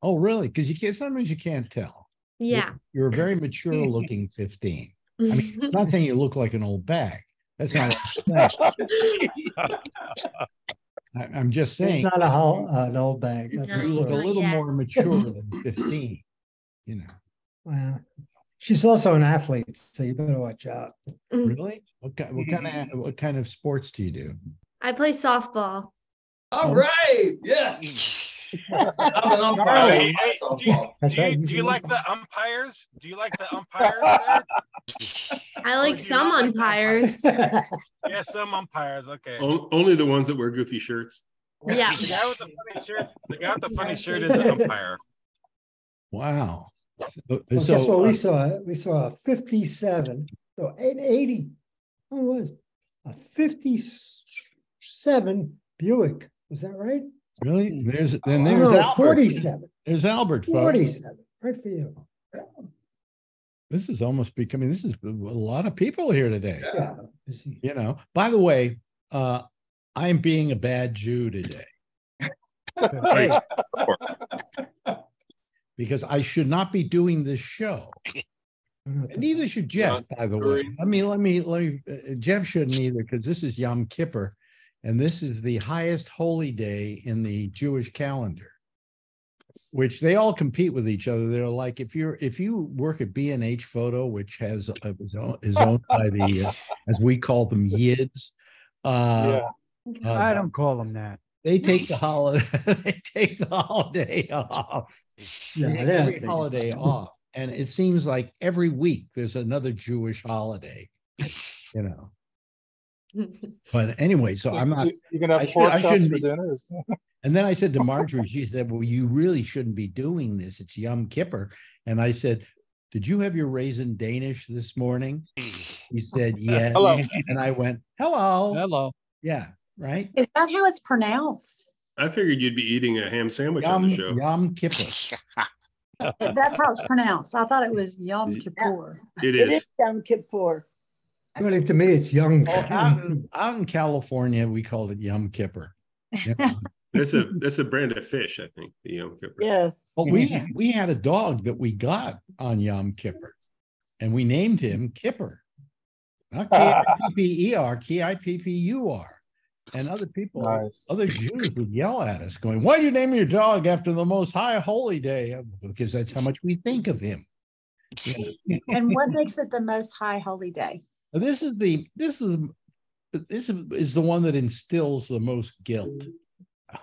A: Oh, really? Because you can't. Sometimes you can't tell.
N: Yeah.
A: You're a very mature-looking [LAUGHS] fifteen. I mean, I'm not [LAUGHS] saying you look like an old bag. That's not. what I'm saying. [LAUGHS] I, I'm just
C: It's
A: saying
C: not a whole, uh, an old bag. That's
N: No,
A: you look a
C: sure.
N: Not
A: little
N: yet.
A: more mature than fifteen. You know.
C: Well, she's also an athlete, so you better watch out. Mm-hmm.
A: Really? What kind? What kind of mm-hmm. what kind of sports do you do?
N: I play softball.
I: All right. Yes. Mm. I'm an umpire.
G: Hey, hey, do, you,
C: That's
G: do, you, do you like the umpires? Do you like the umpires there?
N: I like some umpires.
G: Yeah, some umpires. Okay.
H: On- Only the ones that wear goofy shirts.
N: Yeah.
G: The guy with the funny shirt. The guy with the funny shirt is an [LAUGHS] umpire.
A: Wow. So,
C: Well, guess what
A: uh,
C: we saw? We saw a fifty-seven, no, an eighty. What was a fifty-seven Buick? Was that right?
A: Really? There's then
C: Oh,
A: there's
C: no,
A: Albert.
C: Forty-seven.
A: There's Albert. folks.
C: Forty-seven. Right for you.
A: This is almost becoming. This is a lot of people here today.
C: Yeah.
A: You know. By the way, uh, I'm being a bad Jew today because I should not be doing this show. And neither should Jeff, by the way.
L: agreed.
A: I mean, let me, let me, uh, Jeff shouldn't either, because this is Yom Kippur. And this is the highest holy day in the Jewish calendar. Which they all compete with each other. They're like, if you're, if you work at B and H Photo, which has, uh, is own- is owned by the, uh, as we call them, Yids. Uh,
F: Yeah.
A: uh,
O: I don't call them that.
A: They take the holiday, [LAUGHS] they take the holiday off.
C: Yeah,
A: They
C: they
A: take every
C: to.
A: holiday off. And it seems like every week there's another Jewish holiday, you know. [LAUGHS] But anyway, so I'm not,
F: You- You can have
A: I should-
F: pork
A: I
F: chops
A: shouldn't
F: for
A: be-
F: dinner. [LAUGHS]
A: and then I said to Marjorie, she said, well, you really shouldn't be doing this. It's Yom Kippur. And I said, did you have your raisin Danish this morning? [LAUGHS] She said, yeah.
F: Hello.
A: And I went, hello.
J: Hello.
A: Yeah, right?
K: Is that how it's pronounced?
H: I figured you'd be eating a ham sandwich on the show.
A: Yom Kippur.
K: That's how it's pronounced. I thought it was Yom Kippur.
H: It
D: It
H: is.
D: is Yom Kippur.
C: Really, to me, it's young.
A: Oh, out, in, out in California, we called it Yom Kipper. [LAUGHS] Yeah.
H: That's a that's a brand of fish, I think. The Yom Kippur.
D: Yeah.
A: Well, we we had a dog that we got on Yom Kippur, and we named him Kipper, not K I P P E R, ah. K I P P U R. And other people,
F: Nice.
A: other Jews would yell at us, going, "Why do you name your dog after the most high holy day?" Because that's how much we think of him. [LAUGHS]
K: And what makes it the most high holy day?
A: This is the this is this is the one that instills the most guilt.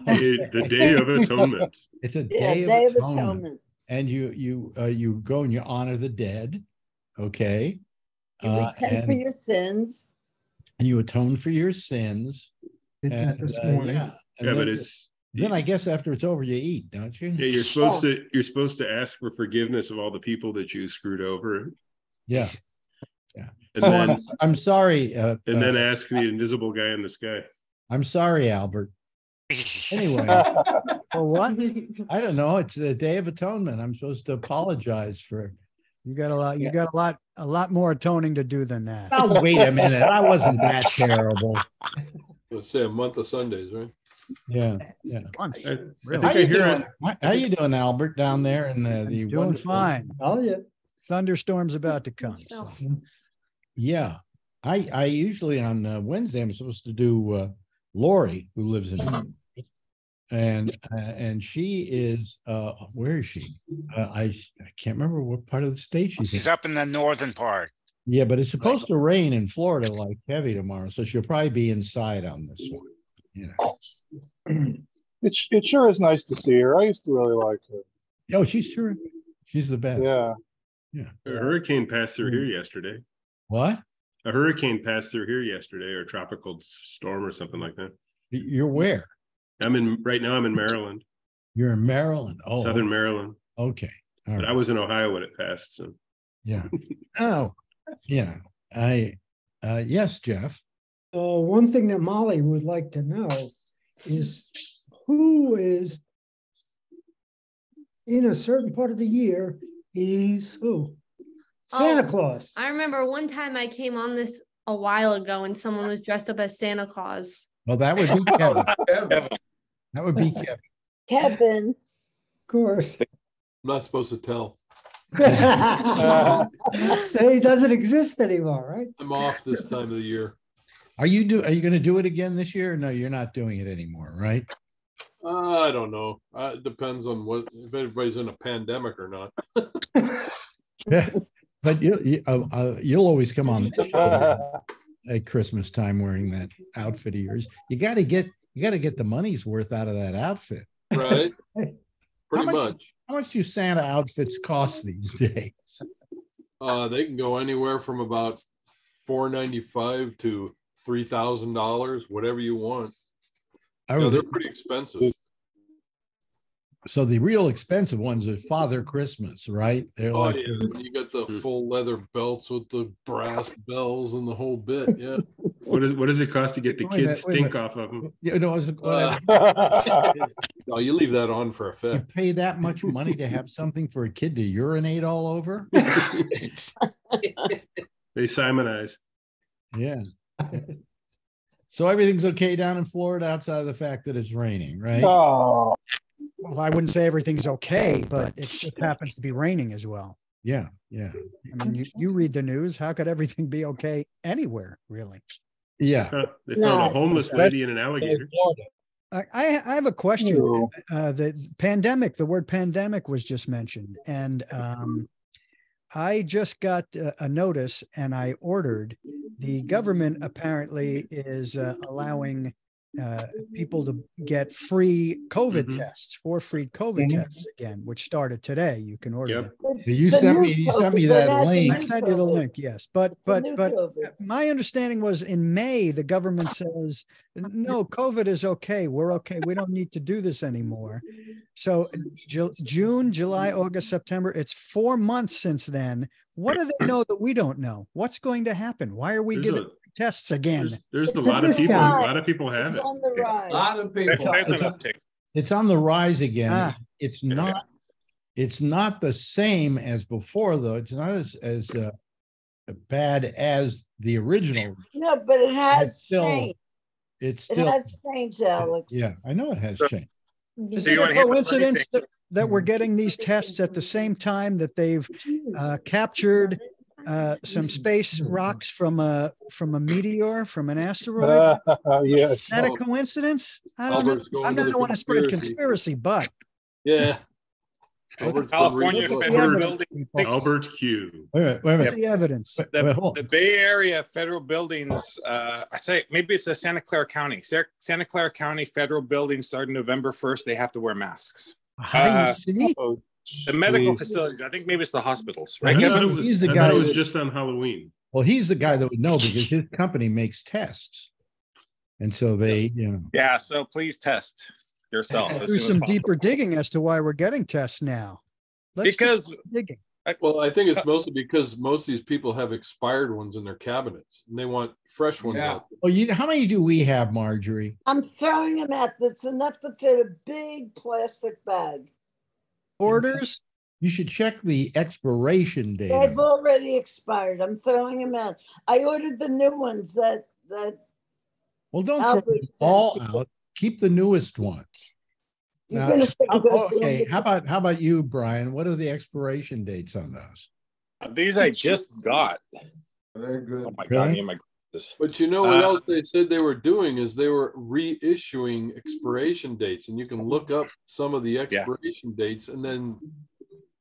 H: The, the Day of [LAUGHS] Atonement.
A: It's a
D: Yeah,
A: day,
D: Day
A: of
D: of
A: atonement.
D: Atonement.
A: and you you uh, you go and you honor the dead, okay,
D: You
A: uh,
D: repent for your sins.
A: and you atone for your sins. And,
C: this
A: uh,
C: morning.
A: yeah, and
H: Yeah, but
A: then-
H: it's
A: then I guess after it's over, you eat, don't you?
H: yeah, you're supposed to you're supposed to ask for forgiveness of all the people that you screwed over.
A: Yeah.
H: And
A: So
H: then
A: I'm, I'm sorry. Uh,
H: and then
A: uh,
H: ask the invisible guy in the sky.
A: I'm sorry, Albert. Anyway, [LAUGHS]
O: Oh, what?
A: I don't know. It's the Day of Atonement. I'm supposed to apologize for.
O: You got a lot, you got a lot, a lot more atoning to do than that.
A: Oh, wait a minute. I wasn't that terrible.
L: Let's say a month of Sundays, right?
A: Yeah. Yeah.
O: Month,
H: I, I
O: Really?
A: How
H: think I
A: you
H: hear
A: doing?
H: it.
A: How- How you doing, Albert, down there in the, the
O: Doing
A: wonderful-
O: fine.
C: Oh, yeah.
O: Thunderstorms about to come. so.
A: Yeah, I I usually on uh, Wednesday I'm supposed to do uh, Lori who lives in and uh, and she is uh where is she? Uh, I I can't remember what part of the state she's
B: She's
A: in.
B: up in the northern part.
A: Yeah, but it's supposed to rain in Florida like heavy tomorrow, so she'll probably be inside on this one. You know. [CLEARS THROAT]
F: It, it sure is nice to see her. I used to really like her.
A: Oh, she's terrific. She's the best.
F: Yeah.
H: A hurricane passed through here yesterday.
A: What?
H: A hurricane passed through here yesterday, or a tropical storm, or something like that.
A: You're where?
H: I'm in right now. I'm in Maryland,
A: You're in Maryland. Oh,
H: Southern Maryland,
A: okay. All
H: but
A: right.
H: I was in Ohio when it passed. So
A: Yeah. [LAUGHS] Oh, yeah. I, uh, yes, Jeff.
C: So one thing that Molly would like to know is who is in a certain part of the year is who? Santa
N: Oh.
C: Claus.
N: I remember one time I came on this a while ago and someone was dressed up as Santa Claus.
A: Well, that would be [LAUGHS] Kevin. That would be Kevin.
D: Kevin.
C: Of course.
L: I'm not supposed to tell. [LAUGHS]
C: So he doesn't exist anymore, right?
L: I'm off this time of the year.
A: Are you do, are you gonna do it again this year? No, you're not doing it anymore, right?
L: Uh, I don't know. Uh, it depends on what if everybody's in a pandemic or not. [LAUGHS]
A: But you, you, uh, uh, you'll always come on the [LAUGHS] at Christmas time wearing that outfit of yours. You gotta get, you gotta get the money's worth out of that outfit.
L: Right. [LAUGHS]
A: How
L: Pretty
A: much-
L: much.
A: How much do Santa outfits cost these [LAUGHS] days?
L: Uh, they can go anywhere from about four ninety-five to three thousand dollars, whatever you want.
A: Oh,
L: Yeah, they're pretty expensive.
A: So the real expensive ones are Father Christmas, right? They're
L: Oh,
A: like,
L: yeah, you got the full leather belts with the brass bells and the whole bit, yeah. [LAUGHS]
H: What is, what does it cost to get the kids
A: minute,
H: stink off of them?
A: you know, it's-
L: Uh, [LAUGHS] No, you leave that on for effect.
A: you
L: effect.
A: pay that much money to have something for a kid to urinate all over? [LAUGHS]
H: They Simonize.
A: Yeah. So everything's okay down in Florida outside of the fact that it's raining, right?
F: Oh,
O: Well, I wouldn't say everything's okay, but it [LAUGHS] just happens to be raining as well.
A: Yeah, yeah,
O: I mean, you, you read the news. How could everything be okay anywhere, really?
A: yeah.
H: They found
D: No.
H: a homeless lady and an alligator.
O: I, I I have a question.
F: Ew.
O: Uh, the pandemic, the word pandemic was just mentioned, and um, I just got a, a notice and I ordered. The government apparently is uh, allowing uh, people to get free COVID
H: Mhm.
O: tests, for free COVID
F: Mhm.
O: tests again, which started today. You can order
H: Yep.
O: them.
A: You
D: The
A: sent me, you sent me that link.
O: I sent you the link, yes, but
D: The
O: but but
D: COVID.
O: my understanding was in May, the government says, no, COVID is okay. We're okay. We don't need to do this anymore. So Ju- June, July, August, September, it's four months since then. What do they know that we don't know? What's going to happen? Why are we
H: There's
O: giving
H: a-
O: tests again?
H: There's, there's a
D: It's a
H: lot of people, a lot of people have
D: It's
H: it.
D: on the
I: A
D: rise.
I: lot of
E: There's,
I: people.
E: there's an
A: It's a-
E: uptick.
A: It's on the rise again.
O: Ah.
A: It's not, it's not the same as before, though. It's not as, as, uh, bad as the original.
D: No, but it has
A: still-
D: changed.
A: It's
D: It
A: still,
D: has changed, Alex.
A: yeah, I know it has
E: So-
A: changed.
O: Is it a
E: wanna hear the funny
O: coincidence that, that we're getting these tests at the same time that they've uh, captured uh, some space rocks from a from a meteor from an asteroid? [LAUGHS]
F: yes.
O: Is that a coincidence? I don't
L: Albert's
O: know.
L: going
O: I
L: to the
O: don't want to spread
L: conspiracy.
O: conspiracy, but
L: Yeah. Albert's
E: California
L: reading
O: What's
L: books.
O: the
E: federal
O: evidence,
E: building.
H: Albert Q.
A: Wait a minute, wait a
O: What's
A: minute.
O: the evidence?
A: Wait, wait,
E: The, Bay Area federal buildings, uh, I say maybe it's the Santa Clara County. Santa Clara County federal buildings starting November 1st, they have to wear masks.
O: You see?
F: Oh,
E: The medical
H: Jeez.
E: facilities, I think maybe it's the hospitals, right?
H: thought
E: Kevin?
H: it was,
A: He's the
H: I
A: guy
H: thought it was
A: that-
H: just on Halloween.
A: Well, he's the guy that would know because his [LAUGHS] company makes tests. And so they, you know,
E: Yeah, so please test yourself. as
O: Do
E: soon
O: some
E: possible.
O: deeper digging as to why we're getting tests now. Let's
E: Because
O: digging.
L: Well, I think it's mostly because most of these people have expired ones in their cabinets and they want fresh ones
I: Yeah.
L: out.
A: well, you, how many do we have, Marjorie?
D: I'm throwing them out. That's enough to fit a big plastic bag.
O: Orders?
A: You should check the expiration date.
D: They've already expired. I'm throwing them out. I ordered the new ones that, that,
A: Well, don't throw them
D: sent
A: all
D: you.
A: out. Keep the newest ones.
D: you're
A: Now,
D: gonna say.
A: how-
D: goes
A: Okay, how about, how about you, Brian? What are the expiration dates on those?
E: these I just got.
I: Very
E: Oh
I: good.
E: Oh my God, I
A: Really?
E: need my glasses.
L: But you know what
E: Uh,
L: else they said they were doing is they were reissuing expiration dates and you can look up some of the expiration dates and then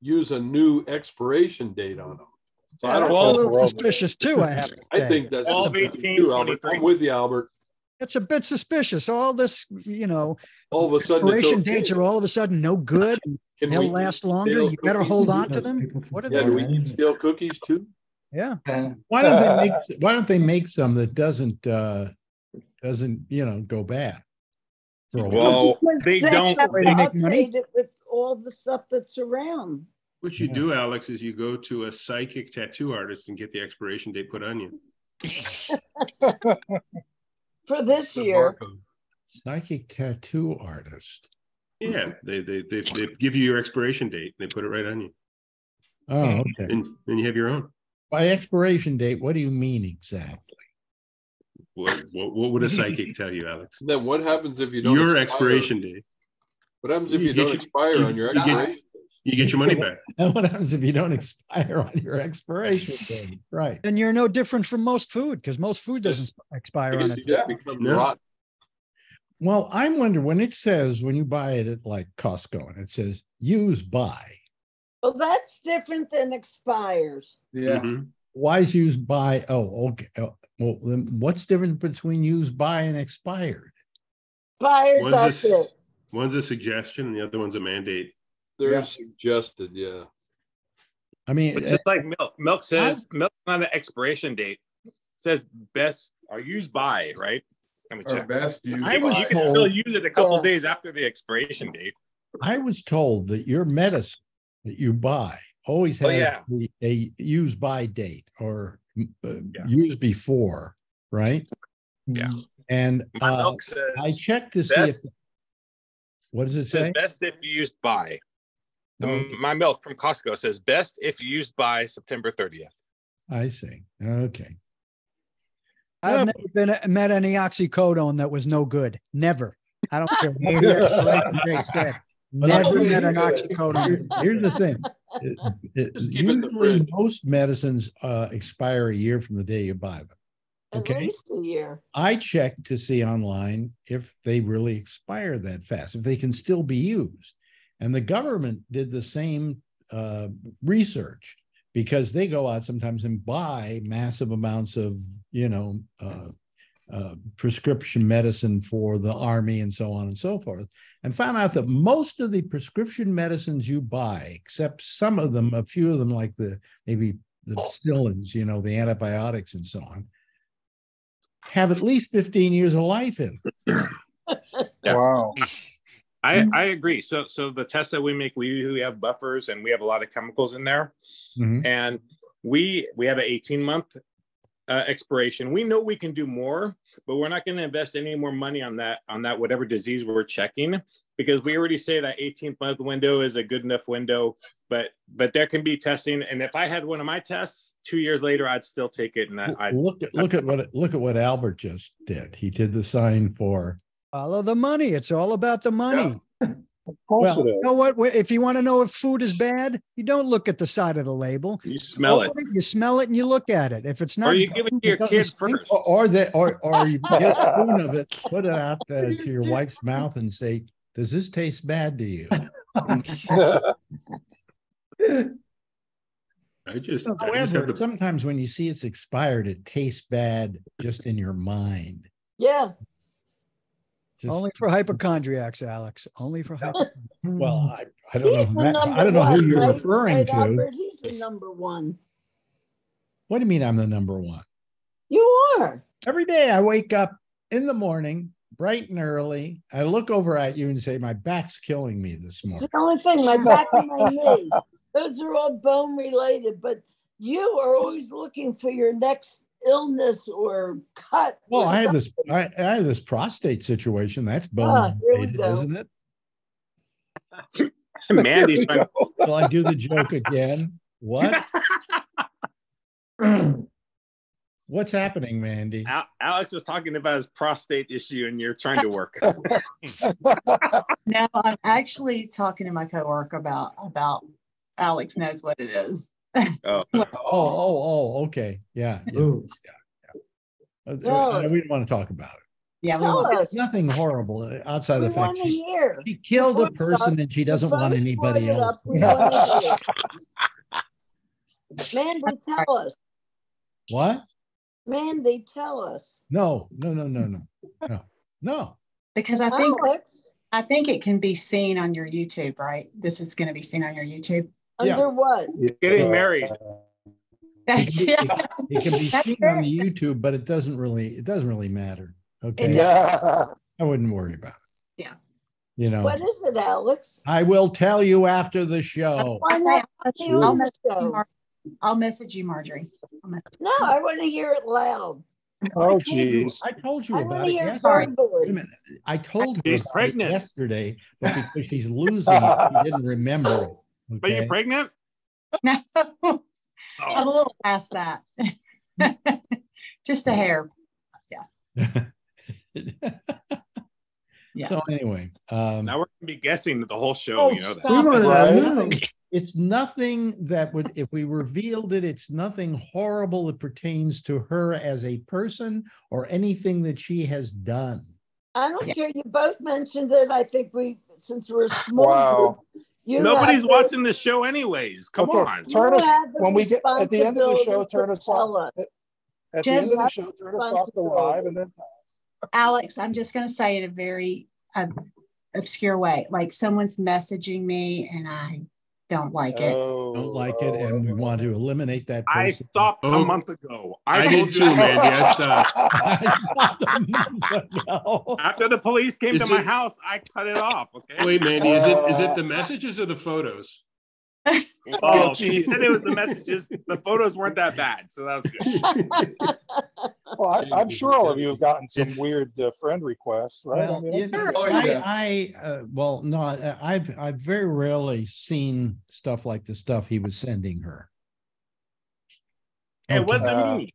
L: use a new expiration date on them. So I
O: Yeah,
L: don't
O: that's a little suspicious too, I have to
L: I think that's
E: 12,
L: suspicious
E: 18, 23.
L: I'm with you, Albert.
O: It's a bit suspicious. All this, you know,
L: All of a sudden,
O: expiration
L: okay.
O: dates are all of a sudden no good.
L: Can
O: They'll
L: we
O: last longer.
L: stale
O: You better
L: cookies?
O: hold on to them. What are
L: Yeah,
O: they
L: do we
O: doing?
L: eat stale cookies too?
O: Yeah.
I: And
A: Why don't they make, why don't they make some that doesn't, uh, doesn't, you know, go bad? For a while?
E: Well,
D: Because
E: they don't.
D: have
O: Way
D: to
O: to make money.
D: With all the stuff that's around.
H: What you
A: Yeah.
H: do, Alex, is you go to a psychic tattoo artist and get the expiration date put on you. [LAUGHS] [LAUGHS]
D: For this
L: The
D: year,
L: barcode.
A: Psychic tattoo artist.
H: Yeah, they, they, they, they give you your expiration date. They put it right on you.
A: Oh, okay.
H: And then you have your own.
A: By expiration date, what do you mean exactly?
H: What, what, what would a [LAUGHS] psychic tell you, Alex?
L: Then what happens if you don't?
H: Your
L: expire?
H: expiration date.
L: What happens if
H: You
L: you don't
H: your-
L: expire
H: you-
L: on your
H: you get-
L: expiration?
H: You get your money back. [LAUGHS]
A: And what happens if you don't expire on your expiration date? Right.
O: And you're no different from most food because most food doesn't
L: Just-
O: expire
L: I
O: on
L: guess
O: its
L: you just become
H: No.
A: Well, I'm wondering when it says, when you buy it at like Costco and it says use by,
D: well, that's different than expires.
I: yeah,
H: Mhm.
A: why is used by? Oh, okay. Oh, Well, then what's different between used by and expired?
D: Expires,
H: One's
D: that's
H: a s-
D: it.
H: One's a suggestion and the other one's a mandate.
L: They're
A: Yeah.
L: suggested, yeah.
A: I mean,
E: But
A: uh,
E: just like milk, milk says milk on an expiration date says best are used by right. Let me
H: Or
E: check.
H: best used
A: I was
E: You can still use it a couple
D: Yeah.
E: days after the expiration date.
A: I was told that your medicine that you buy always
E: Oh,
A: has
E: yeah.
A: the- a use by date or uh,
E: Yeah.
A: use before, right?
E: Yeah.
A: And uh,
E: says
A: I checked to see if, what does it
E: it
A: say?
E: best if used by. The-
A: Oh.
E: My milk from Costco says best if used by September 30th.
A: I see. Okay.
O: I've
A: Yeah.
O: never been met any oxycodone that was no good. Never. I don't care what the [LAUGHS] said. [LAUGHS] Never
A: tell you
O: met an oxycodone.
A: here- Here's the thing. [LAUGHS] It- it-
L: Just it
A: Usually, most medicines uh, expire a year from the day you buy them.
D: At
A: Okay.
D: least a year.
A: I checked to see online if they really expire that fast, if they can still be used. And the government did the same uh, research because they go out sometimes and buy massive amounts of, you know, uh, uh, prescription medicine for the army and so on and so forth, and found out that most of the prescription medicines you buy, except some of them, a few of them, like the maybe the Stillins, you know, the antibiotics and so on, have at least 15 years of life in. them. [LAUGHS]
E: Yeah.
F: Wow.
E: I, I agree. So so the tests that we make, we usually have buffers and we have a lot of chemicals in there.
A: Mhm.
E: And we we have an 18 month uh, expiration. We know we can do more, but we're not going to invest any more money on that on that whatever disease we're checking because we already say that 18 month window is a good enough window. But but there can be testing, and if I had one of my tests two years later, I'd still take it. And I,
A: Look at look at what look at what Albert just did. He did the sign for
O: Follow the money. It's all about the money. [LAUGHS]
F: Of course
A: Well,
F: it is.
O: You know what? If you want to know if food is bad, you don't look at the side of the label.
E: you smell it,
O: Open You smell it and you look at it. If it's not,
E: or you give it to your
O: doesn't
E: kid first.
A: or, or that or or you get a [LAUGHS] spoon of it, put it out uh, to your [LAUGHS] wife's mouth and say, "Does this taste bad to you?"
H: I just, I just have
A: However,
H: to,
A: sometimes when you see it's expired, it tastes bad just in your mind.
D: Yeah.
A: Just,
O: Only for hypochondriacs, Alex. Only for hypochondriacs.
A: well, hmm. I, I don't
D: He's
A: know.
D: the
A: who that- I don't know who
D: one,
A: you're
D: right?
A: referring
D: Right,
A: to.
D: Albert? He's the number one.
A: What do you mean I'm the number one?
D: You are.
A: Every day I wake up in the morning, bright and early. I look over at you and say, My back's killing me this
D: It's
A: morning.
D: the only thing, my [LAUGHS] back and my knee. Those are all bone related, but you are always looking for your next illness or cut.
A: Well, I have this. I, I have this prostate situation. That's
D: Ah,
A: bone
D: here we
A: related,
D: go.
A: isn't it? [LAUGHS]
E: Mandy's trying.
A: Will I do the joke again? What? [LAUGHS] What's happening, Mandy?
E: Alex was talking about his prostate issue, and you're trying to work. [LAUGHS]
P: No, I'm actually talking to my coworker about about Alex knows what it is.
E: Oh, [LAUGHS]
A: Oh, oh, oh, okay. Yeah. yeah,
O: Ooh.
A: Uh,
D: Tell
A: uh, we don't want to talk about it.
P: Yeah, we
D: Tell
P: want-
D: us.
A: It's nothing horrible outside
D: We
A: the fact
D: want to
A: she,
D: hear.
A: she killed a person and she doesn't want anybody
D: put it
A: else.
D: up. We want to. Mandy, tell us.
A: What?
D: Mandy, tell us.
A: No, no, no, no, no, no, no.
P: because I think
D: Alex,
P: I think it can be seen on your YouTube, right? This is going to be seen on your YouTube.
A: Yeah.
D: under what?
E: getting married.
A: It, [LAUGHS]
P: yeah.
A: it- it can be [LAUGHS] seen on the YouTube, but it doesn't really, it doesn't really matter. Okay.
P: does. [LAUGHS]
A: I wouldn't worry about it.
P: Yeah.
A: You know,
D: What is it, Alex?
A: I will tell you after the show.
D: Why
P: I say
D: not?
P: I'll, I'll message you,
D: show.
P: I'll message you, Marjorie. I'll message-
D: No, I want to hear it loud.
F: Oh,
A: I told you-
F: geez.
A: I told you
D: I
A: about
D: want to
A: it
D: hear it
A: yesterday. Wait a
D: verbally.
A: minute. I told her
E: She's
A: about it
E: pregnant.
A: yesterday, but because she's losing it, she didn't remember it.
E: But you're pregnant? [LAUGHS]
P: No, I'm a
E: Oh,
P: little past that. [LAUGHS] Just a hair. Yeah. [LAUGHS] yeah.
A: So anyway, um,
E: now we're gonna be guessing the whole show.
A: oh,
E: you know that.
A: stop it. It's nothing- that would, if we revealed it, it's nothing horrible that pertains to her as a person or anything that she has done.
D: I don't care. You both mentioned it. I think we, since we're small
F: Wow.
D: group, you
E: Nobody's
D: have the-
E: watching this show anyways. Come
F: Okay,
E: on.
F: Turn us, when we get, at the end of the show, turn
D: to
F: us off.
D: us.
F: At the end
P: Just-
F: of the show, turn us off the live and then.
P: Alex, I'm just going to say it a very, uh, obscure way. Like someone's messaging me and I don't like it.
A: Oh, don't like it, and oh, we want to eliminate that.
E: I
A: person.
E: stopped a
H: Oh.
E: month ago.
H: I
E: told
H: did
E: you-
H: too, Mandy. I [LAUGHS] stopped.
E: After the police came
H: Is
E: to my
H: it-
E: house, I cut it off. Okay.
H: Wait, Mandy, is it is it the [LAUGHS] messages or the photos?
E: Oh, [LAUGHS] she said it was the messages. The photos weren't that bad, so that was good. [LAUGHS]
F: Well, I, I'm sure all of you have gotten some weird uh, friend requests, right? I
A: Well,
F: mean,
A: you
F: I'm
A: know,
F: sure-
A: I, I, uh, well, no, I- I've, I've very rarely seen stuff like the stuff he was sending her.
E: It
A: Okay.
E: wasn't
F: Uh,
E: me.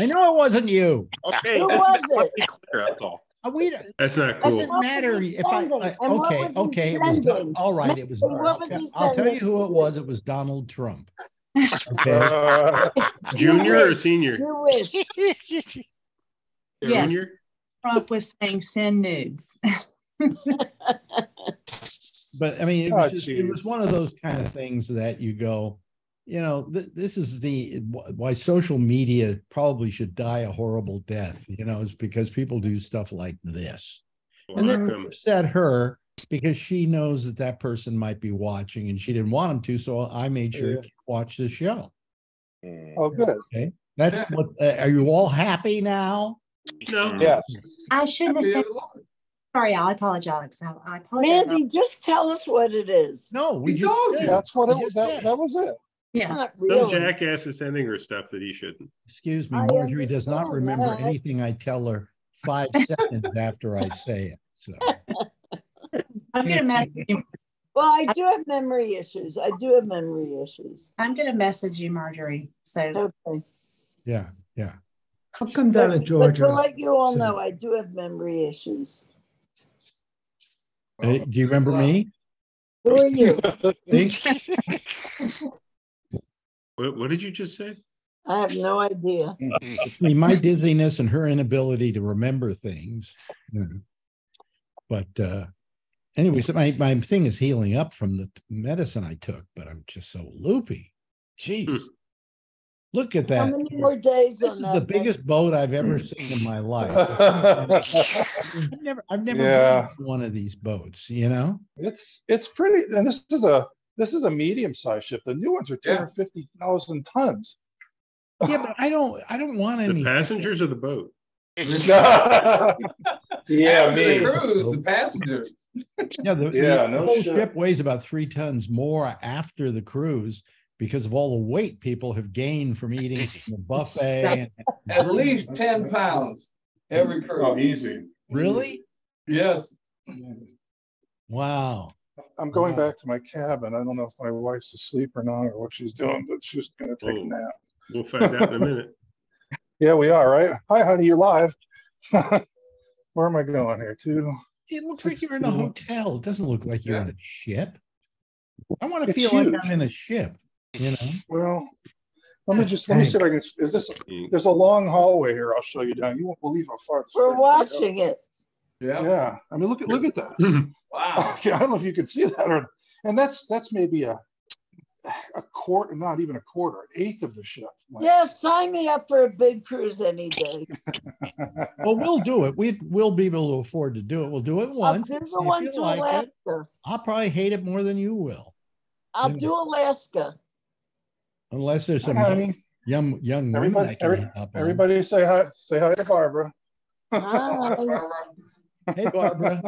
A: I know it wasn't you.
E: Okay,
D: Who was
E: is let's
D: it?
E: be clear, that's all.
A: Uh, We, don't-
H: That's not
A: doesn't
H: cool.
D: What was
A: matter if I,
D: sending?
A: I-
D: And
A: okay, okay, it was, all right, it was.
D: Maybe what was
A: okay,
D: he
A: I'll tell you who it was. It was Donald Trump. [LAUGHS] Okay,
F: Uh, [LAUGHS]
H: Junior or senior?
D: You wish. [LAUGHS]
P: Yes.
H: Junior?
P: Trump was saying send nudes.
A: but I mean, it
F: Oh,
A: was just, it was one of those kind of things that you go, you know, th- this is the why social media probably should die a horrible death. You know, is because people do stuff like this, and then
H: Welcome.
A: upset her because she knows that that person might be watching, and she didn't want him to. So I made sure
F: Yeah.
A: to watch the show.
F: Oh, good.
A: Okay, that's what. Uh, are you all happy now?
H: No.
F: Yes.
P: I shouldn't have said. Sorry, I apologize. I I apologize.
D: Mandy, just tell us what it is.
A: No, we
H: He
A: just
H: told you.
F: That's what it,
A: was.
F: that, that was it.
P: Yeah.
D: Not
H: Some
D: really.
H: jackass is sending her stuff that he shouldn't.
A: Excuse me,
D: I
A: Marjorie does not remember
D: that.
A: anything I tell her five [LAUGHS] seconds after I say it. So [LAUGHS]
P: I'm gonna message you.
D: Well, I do have memory issues. I do have memory issues.
P: I'm gonna message you, Marjorie. So
D: Okay.
A: yeah, yeah.
C: I'll come down to
D: But to let you all
C: So-
D: know, I do have memory issues.
A: Uh, do you remember me?
D: Who are you? [LAUGHS]
A: See?
H: What, what did you just say?
D: I have no idea.
A: See, my dizziness and her inability to remember things. you know. But uh anyway, so my, my thing is healing up from the medicine I took, but I'm just so loopy. Jeez.
H: Hmm.
A: Look at that.
D: How many more days
A: This
D: on
A: is
D: that?
A: the biggest boat I've ever [CLEARS THROAT] seen in my life. [LAUGHS] I've never, I've never
F: Yeah.
A: been on one of these boats, you know?
F: It's, it's pretty, and this is a, this is a medium-sized ship. The new ones are two
I: Yeah.
F: hundred fifty thousand tons.
A: Yeah, but I don't, I don't want
H: The
A: any.
H: passengers or the boat? [LAUGHS]
F: Yeah,
I: The
F: me.
I: cruise, the passengers.
A: Yeah, the, the-
F: Yeah,
A: the
F: no
A: whole
F: shit.
A: ship weighs about three tons more after the cruise because of all the weight people have gained from eating the buffet. and-
I: At least ten pounds every
F: Oh,
I: cruise.
F: easy.
A: Really?
I: Yes.
A: Wow.
F: I'm going
A: Wow.
F: back to my cabin. I don't know if my wife's asleep or not, or what she's doing, but she's gonna take a
H: Oh.
F: nap.
H: We'll find out in a minute. [LAUGHS] [LAUGHS]
F: Yeah, we are, right? Hi, honey, you're live. [LAUGHS] Where am I going here? To,
A: It looks like you're in a hotel. It doesn't look like you're
I: Yeah.
A: in a ship. I want to
F: It's
A: feel like. I'm in a ship, you know?
F: well, let me ah, just, let me see if I can, is this, mm. there's a long hallway here I'll show you down. You won't believe how far. this
D: We're watching it.
I: Yeah.
F: Yeah, I mean, look at, look at that. [CLEARS THROAT]
I: Wow. [LAUGHS]
F: Okay, I don't know if you can see that or, and that's, that's maybe a, a quarter, not even a quarter, an eighth of the ship. Like,
D: Yeah, sign me up for a big cruise any day. [LAUGHS]
A: Well, we'll do it. We will be able to afford to do it. We'll do it once.
D: I'll
A: once.
D: do the
A: if
D: one to
A: like it.
D: Alaska.
A: I'll probably hate it more than you will,
D: I'll
A: Yeah.
D: do Alaska.
A: unless there's some
F: Hi, honey.
A: young young women
F: Everybody,
A: can
F: every,
A: hit on.
F: everybody say hi, say hi to Barbara.
D: Hi. [LAUGHS]
A: Hey, Barbara.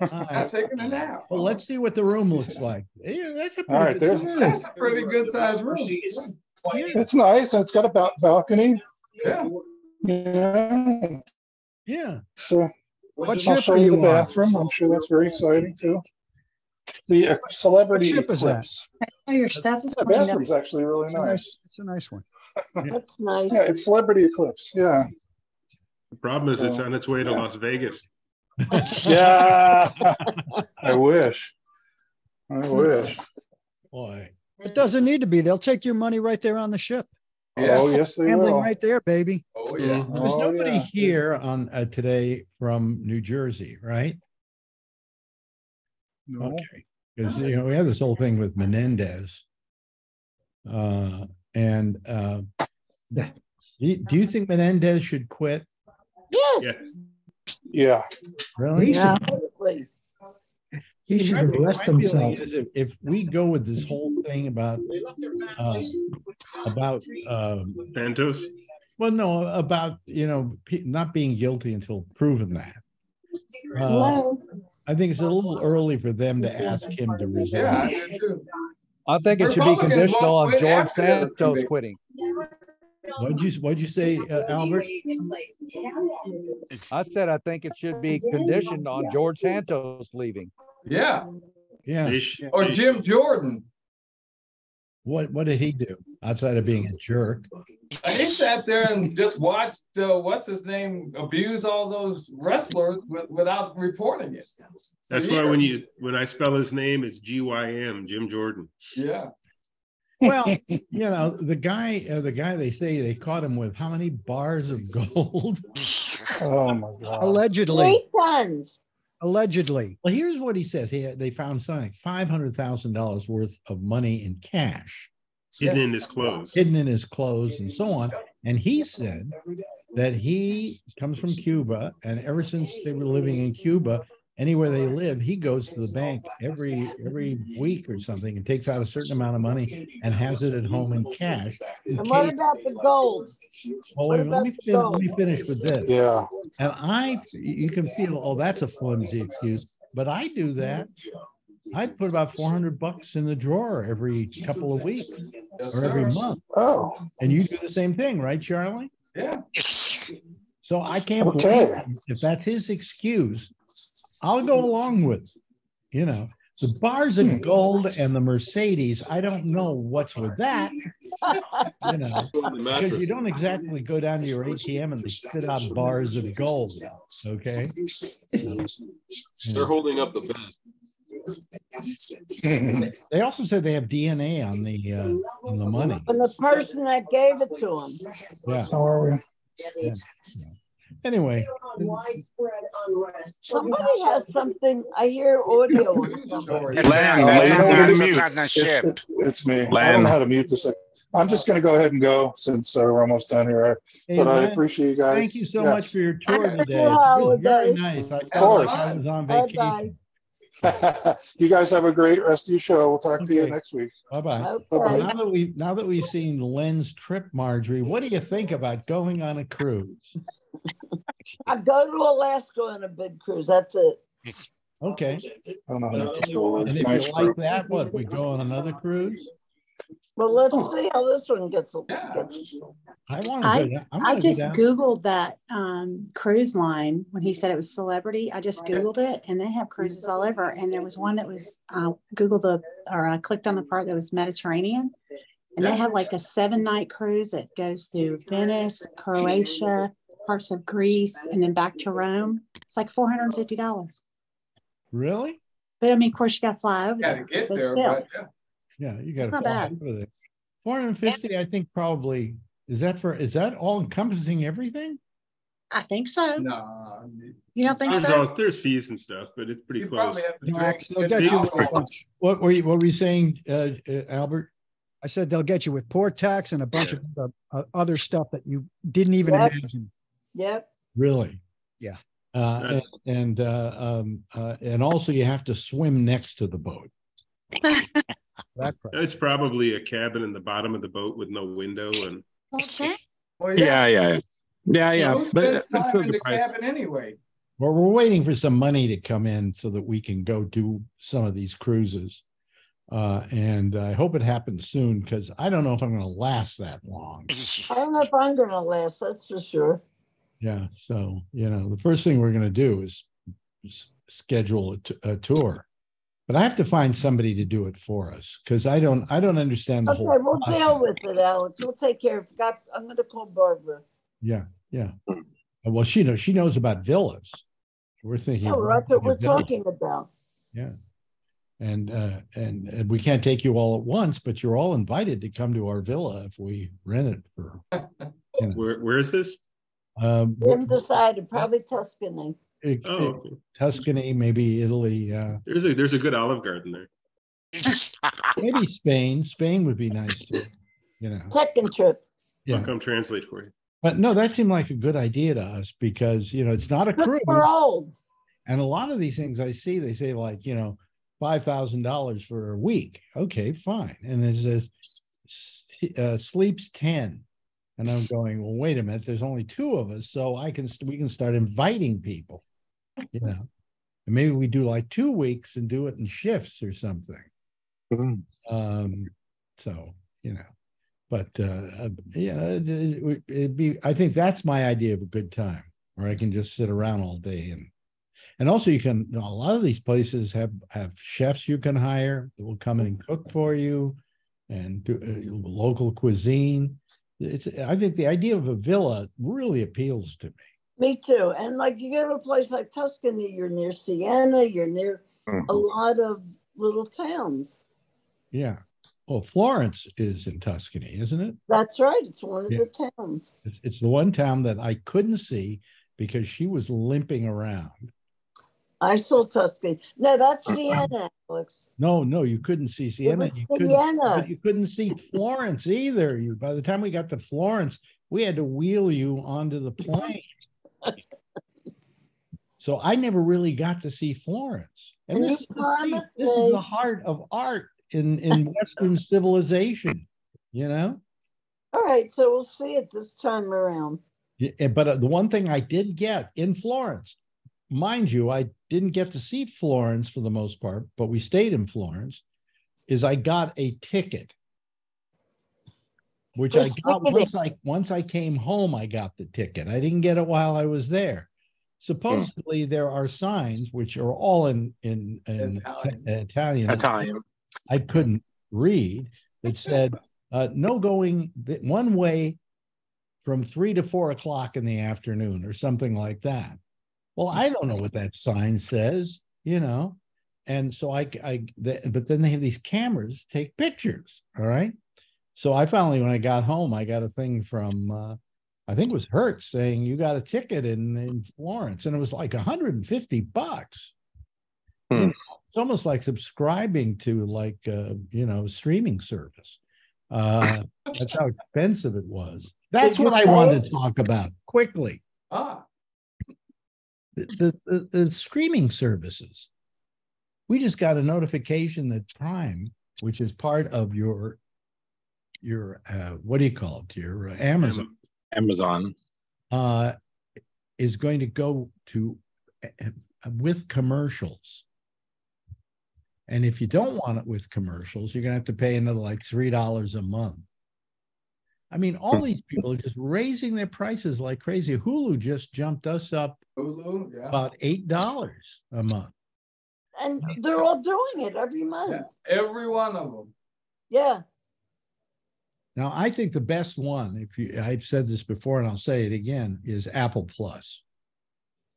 I: I'm
A: Hi.
I: taking a nap.
A: Well, let's see what the room looks like. Yeah, that's a
F: All right,
A: pretty good
F: there's-
A: size.
I: That's a pretty good sized room.
F: It's nice, it's got a ba- balcony.
I: Yeah.
F: Yeah,
A: Yeah.
F: so
O: What
F: I'll
O: ship
F: show you the
O: you
F: bathroom. I'm sure that's very exciting too. The uh, celebrity
O: ship is that?
F: eclipse.
P: Oh, your stuff is
F: The
P: cleaned up.
F: bathroom's actually really
O: It's a
F: nice.
O: nice, it's a nice one. [LAUGHS]
D: That's nice.
F: Yeah, it's celebrity eclipse. Yeah.
H: The problem is it's on its way to
F: Yeah.
H: Las Vegas.
F: Yeah. [LAUGHS] I wish. I wish.
A: Boy.
O: It doesn't need to be. They'll take your money right there on the ship.
F: Oh, yes, they
O: Gambling
F: will.
O: right there, baby.
I: Oh, yeah.
A: There's
F: Oh,
A: nobody
F: yeah.
A: here on uh, today from New Jersey, right?
F: No.
A: Okay. Because you know we had this whole thing with Menendez. Uh, and uh, do you, do you think Menendez should quit?
D: Yes.
H: Yes.
F: Yeah.
A: Really?
O: He should-
D: Absolutely.
C: He
A: See,
C: should
A: my-
C: arrest himself.
A: If, if we go with this whole thing about, uh, about, um,
H: Santos?
A: well, no, about, you know, not being guilty until proven that. Uh,
D: Hello?
A: I think it's a little early for them to ask him to resign.
I: do too.
J: I think it should be conditional
I: won't
J: on George Santos
I: convicted.
J: quitting.
A: What'd you, what'd you say, uh, Albert?
J: I said I think it should be conditioned on George Santos leaving.
I: Yeah,
A: Yeah.
I: Or Jim Jordan.
A: What, what did he do outside of being a jerk?
I: He sat there and just watched, uh, what's his name, abuse all those wrestlers with, without reporting it.
H: That's why when you, when I spell his name, it's G Y M, Jim Jordan.
I: Yeah.
A: Well, [LAUGHS] you know, the guy, uh, the guy they say they caught him with how many bars of gold? [LAUGHS]
F: Oh my God.
O: Allegedly,
D: Three tons.
O: allegedly.
A: Well, here's what he says. He, they found something, five hundred thousand dollars worth of money in cash
H: Hidden in his clothes.
A: hidden in his clothes and so on. And he said that he comes from Cuba and ever since they were living in Cuba, anywhere they live, he goes to the bank every, every week or something and takes out a certain amount of money and has it at home in cash. in
D: And what about the gold?
A: Well, wait, let me,
D: the
A: fin- let me finish with this.
F: Yeah.
A: And I, you can feel, oh, that's a flimsy excuse, but I do that. I put about four hundred bucks in the drawer every couple of weeks or every month.
F: Oh,
A: And you do the same thing, right, Charlie?
I: Yeah.
A: So I can't
F: Okay.
A: believe if that's his excuse, I'll go along with, you know, the bars of gold and the Mercedes. I don't know what's with that, you know, because you don't exactly go down to your ATM and they spit out bars of gold. Okay.
L: They're holding up the bet.
A: They also said they have DNA on the uh, on the money.
D: And the person that gave it to them.
A: Yeah.
F: How are we?
A: yeah. Anyway,
D: Somebody has something, I hear audio on [LAUGHS] something.
B: That's
H: Len.
B: That's
H: Len,
B: him. That's on the
F: It's,
B: ship.
F: it's, it's me. I don't know how to mute this. I'm just gonna go ahead and go since uh, we're almost done here.
A: Hey,
F: But I appreciate you guys.
A: thank you so
F: Yes.
A: much for your tour today. It very nice. I
F: Of course.
A: I was on
D: Bye-bye.
A: vacation. [LAUGHS]
F: You guys have a great rest of your show. We'll talk to you next week.
A: Bye bye.
D: Okay.
A: Now that we now that we've seen Len's trip, Marjorie, what do you think about going on a cruise?
D: I go to Alaska on a big cruise. That's it.
A: Okay.
F: I don't know how to.
A: And if you like
F: group.
A: that, what we go on another cruise?
D: Well, let's see how this one gets.
A: I want to.
K: I,
A: go. I
K: I just. Googled that um, cruise line when he said it was celebrity. I just Googled it and they have cruises all over. And there was one that was, uh, Googled the, or I clicked on the part that was Mediterranean. And they have like a seven night cruise that goes through Venice, Croatia, parts of Greece, and then back to Rome. It's like $450.
A: Really?
K: But I mean, of course, you got to fly over
I: Gotta
K: there.
I: get
K: but
I: there,
K: still,
I: but yeah.
A: Yeah, you got to.
K: not bad.
A: Four hundred and fifty, I think probably, is that for, is that all encompassing everything?
K: I think so.
I: No.
K: You don't think
H: There's,
K: so?
H: all- there's fees and stuff, but it's pretty
I: You
H: close.
I: have to
O: they'll get you with a
I: 50
O: bunch.
A: What were you, what were you saying, uh, uh, Albert?
O: I said they'll get you with port tax and a bunch of uh, other stuff that you didn't even
D: Yep.
O: imagine.
D: Yep.
A: Really?
O: Yeah.
A: Uh, and, and, uh, um, uh, and also you have to swim next to the boat. That part.
H: It's probably a cabin in the bottom of the boat with no window and
K: Okay.
I: Well,
Q: Yeah, yeah, yeah. Yeah,
I: You
Q: yeah. But
I: spends
Q: that's still
I: in
Q: the
I: the
Q: price.
I: cabin anyway?
A: Well, we're waiting for some money to come in so that we can go do some of these cruises. Uh, and I hope it happens soon because I don't know if I'm going to last that long.
D: I don't know if I'm gonna last, that's for sure.
A: Yeah. So, you know, the first thing we're going to do is s- schedule a, t- a tour. But I have to find somebody to do it for us because I don't, I don't understand the
D: Okay,
A: whole.
D: we'll
A: process.
D: deal with it, Alex. We'll take care of, got, I'm gonna call Barbara.
A: Yeah, yeah. Uh, Well, she knows, she knows about villas. We're thinking.
D: Oh, that's what we're
A: villa.
D: talking about.
A: Yeah. And, uh, and, and we can't take you all at once, but you're all invited to come to our villa if we rent it for. you know. [LAUGHS]
H: where, where is this?
A: Um,
D: Jim decided, probably Tuscany.
A: it-
H: Oh,
A: it-
H: okay.
A: Tuscany, maybe Italy, uh,
H: there's a, there's a good Olive Garden there.
A: maybe Spain. Spain would be nice too, you know.
D: Second trip.
A: Yeah.
H: I'll come translate for you.
A: But no, that seemed like a good idea to us because, you know, it's not a cruise.
D: We're old.
A: And a lot of these things I see, they say like, you know, five thousand dollars for a week. Okay, fine. And it says uh, sleeps ten. And I'm going, well, wait a minute, there's only two of us, so I can, st- we can start inviting people, you know? And maybe we do like two weeks and do it in shifts or something. Um, so, you know, but, uh, uh, yeah, it- would- be, I think that's my idea of a good time, where I can just sit around all day and and also you can, a lot of these places have, have chefs you can hire that will come in and cook for you and do uh, local cuisine. It's, I think the idea of a villa really appeals to me.
D: Me too. And like you go to a place like Tuscany, you're near Siena, you're near a mm-hmm. lot of little towns.
A: Yeah. Well, Florence is in Tuscany, isn't it?
D: That's right. It's one of
A: Yeah.
D: the towns.
A: It's, it's the one town that I couldn't see because she was limping around.
D: I saw Tuscany. No, that's Siena, Alex.
A: No, no, you couldn't see Siena. you couldn't- you couldn't see Florence either. You, by the time we got to Florence, we had to wheel you onto the plane. So I never really got to see Florence. And
D: And
A: this, is the this is the heart of art in, in Western civilization, you know?
D: All right, so we'll see it this time around.
A: Yeah, eh, but uh, the one thing I did get in Florence, mind you, I didn't get to see Florence for the most part, but we stayed in Florence, is I got a ticket. Which I got
D: ticketing.
A: once I once I came home, I got the ticket. I didn't get it while I was there. Supposedly there are signs which are all in in, in Italian.
B: Italian.
A: I couldn't read that said uh, no going th- one way from three to four o'clock in the afternoon or something like that. Well, I don't know what that sign says, you know, and so I, I, the, but then they have these cameras take pictures. All right, so I finally, when I got home, I got a thing from, uh, I think it was Hertz saying you got a ticket in in Florence, and it was like 150 bucks. You know, it's almost like subscribing to like uh, you know streaming service. Uh, [LAUGHS] that's how expensive it was. That's what I wanted to talk about quickly.
I: Ah,
A: The, the, the, streaming services. We just got a notification that Prime, which is part of your your uh, what do you call it? Your uh, Amazon.
E: Amazon.
A: uh, is going to go to uh, with commercials. And if you don't want it with commercials, you're gonna have to pay another like three dollars a month. I mean, all these people are just raising their prices like crazy. Hulu just jumped us up
I: Hulu, yeah.
A: about eight dollars a month.
D: And they're all doing it every month.
I: Every one of them.
D: Yeah.
A: Now, I think the best one, if you, I've said this before and I'll say it again, is Apple Plus.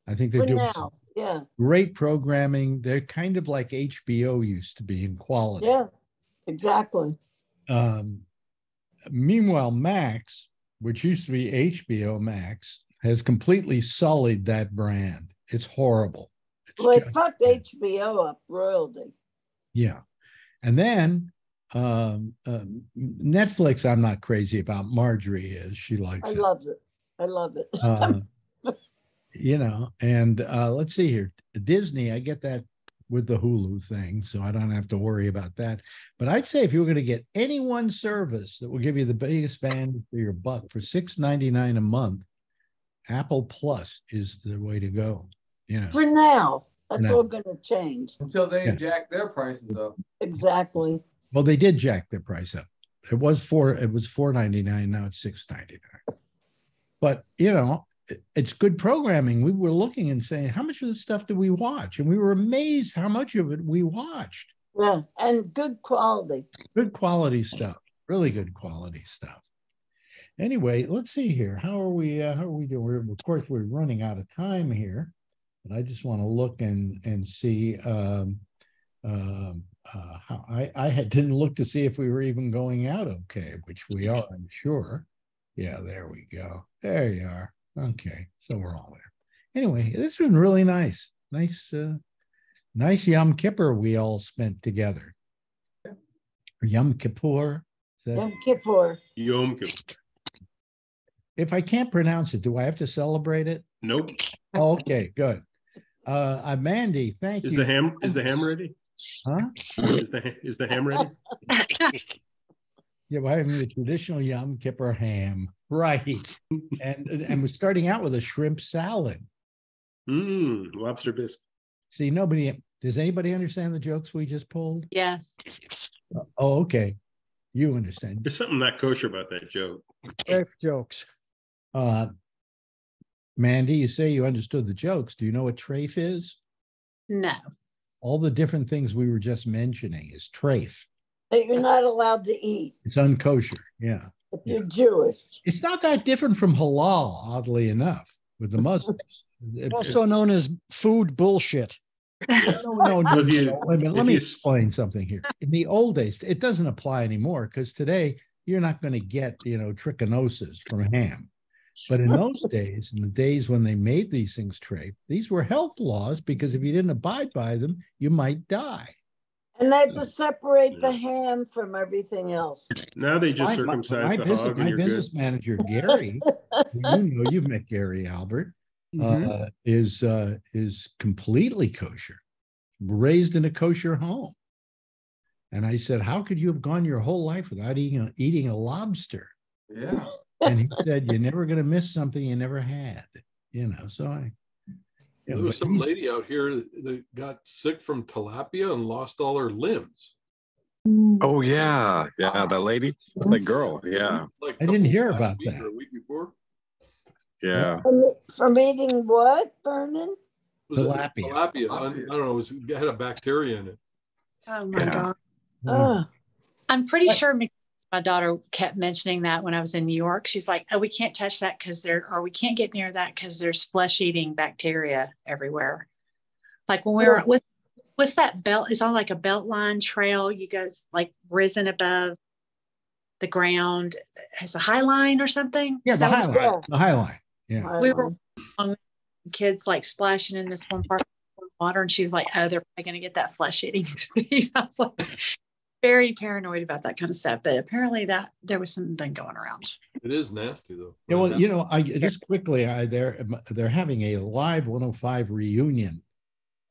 A: I think they're
D: For
A: doing
D: now. Yeah.
A: great programming. They're kind of like HBO used to be in quality.
D: Yeah. Exactly.
A: Um, meanwhile, Max, which used to be HBO Max, has completely sullied that brand. It's horrible.
D: Well, they fucked HBO up royalty.
A: Yeah. And then um, um, Netflix, I'm not crazy about. Marjorie is. She likes
D: I
A: it.
D: love it. I love it.
A: Uh, [LAUGHS] you know, and uh, let's see here. Disney, I get that with the Hulu thing, so I don't have to worry about that. But I'd say if you were going to get any one service that will give you the biggest bang for your buck for six ninety nine a month, Apple Plus is the way to go. You know,
D: For now. That's
A: No.
D: all going to change.
I: Until they
A: Yeah.
I: jack their prices up.
D: Exactly.
A: well, they did jack their price up. It was four. It was four ninety nine. Now it's six ninety nine. But you know, it- it's good programming. We were looking and saying, how much of this stuff do we watch? And we were amazed how much of it we watched.
D: Yeah. And good quality.
A: Good quality stuff. Really good quality stuff. Anyway, let's see here. How are we? Uh, how are we doing? We're, of course, we're running out of time here, but I just want to look and and see. Um, um, uh, how I I had, [LAUGHS] didn't look to see if we were even going out okay, which we are, I'm sure. Yeah, there we go. There you are. Okay, so we're all there. Anyway, this has been really nice. Nice, uh, nice Yom Kippur we all spent together. Yom Kippur. Is that-
D: Yom Kippur.
H: Yom Kippur.
A: if I can't pronounce it, do I have to celebrate it?
H: Nope.
A: Okay, good. Uh, uh, Mandy, thank
H: Is
A: you.
H: the ham, is the ham ready?
A: Huh?
H: Is the, is the ham ready? [LAUGHS]
A: Yeah, we're having the traditional Yom Kippur ham, right? And and we're starting out with a shrimp salad.
H: Mmm, lobster bisque.
A: See, nobody does anybody understand the jokes we just pulled?
K: Yes.
A: Oh, okay. You understand.
H: There's something not kosher about that joke.
O: F jokes.
A: Uh Mandy, you say you understood the jokes. Do you know what trafe is?
K: No.
A: All the different things we were just mentioning is trafe.
D: That you're not allowed to eat
A: It's unkosher. Yeah.
D: If you're Jewish.
A: It's not that different from halal, oddly enough, with the Muslims. It-
O: Also known as food bullshit. [LAUGHS]
A: No, no, no,
H: you-
A: no, wait a minute, Let me
H: you-
A: explain something here. In the old days, it doesn't apply anymore because today you're not going to get, you know, trichinosis from ham. But in those [LAUGHS] days, in the days when they made these things trade, these were health laws because if you didn't abide by them, you might die.
D: And they have to separate the ham from everything else.
H: Now they just
A: My- my-
H: circumcise
A: my
H: the
A: business-
H: hog and
A: My
H: you're good.
A: business manager, Gary, you know, you've met Gary Albert,
O: Mhm.
A: uh, is, uh, is completely kosher, raised in a kosher home. And I said, how could you have gone your whole life without eating, a- eating a lobster?
I: Yeah.
A: And he said, you're never gonna miss something you never had, you know, so I. you
L: There was some
A: he's-
L: lady out here that got sick from tilapia and lost all her limbs. Mm.
Q: Oh yeah, yeah, that lady, that girl, yeah,
L: Like
A: I didn't hear about that.
L: A week before.
Q: yeah.
D: From, from eating what, Vernon?
L: Was it
A: Tilapia.
L: Tilapia. I, I don't know. It was, it had a bacteria in it.
K: Oh my
Q: Yeah.
K: God.
D: Oh,
K: I'm pretty sure my- my daughter kept mentioning that when I was in New York. She's like, oh, we can't touch that because there, or we can't get near that because there's flesh eating bacteria everywhere. Like when we were, with, what's that belt? It's on like a belt line trail. You go like risen above the ground. Has a high line or something?
A: Yeah, the
K: that what it's
A: highline,
K: called?
A: the highline, yeah.
K: We were on kids like splashing in this one part of the water, and she was like, "Oh, they're probably going to get that flesh eating." [LAUGHS] disease." I was like, very paranoid about that kind of stuff. But apparently, that there was something going around.
L: It is nasty though.
A: Yeah, well, you know, I just quickly, I they're they're having a live 105 reunion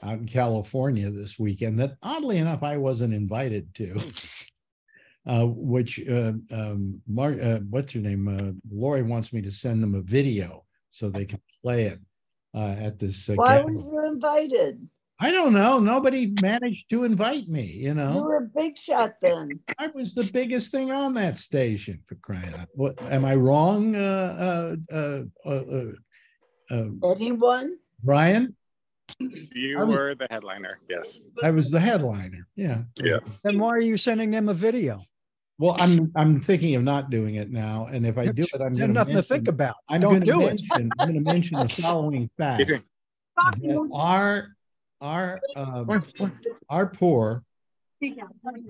A: out in California this weekend that oddly enough I wasn't invited to. [LAUGHS] Uh, which uh, um, Mar- uh, what's your name? Uh, Lori wants me to send them a video so they can play it uh, at this. Uh,
D: why were you invited?
A: I don't know. Nobody managed to invite me. You know.
D: You were a big shot then.
A: I was the biggest thing on that station for crying out. What am I wrong? Uh, uh, uh, uh, uh, uh,
D: Anyone?
A: Brian?
R: You
A: I was-
R: were the headliner. Yes.
A: I was the headliner. Yeah.
R: Yes.
O: Then why are you sending them a video?
A: Well, I'm I'm thinking of not doing it now, and if I do it, I'm
O: There's
A: going
O: nothing to think about.
A: I'm
O: Don't
A: gonna
O: do it.
A: mention, I'm going to mention the following [LAUGHS] fact: our our um, our poor,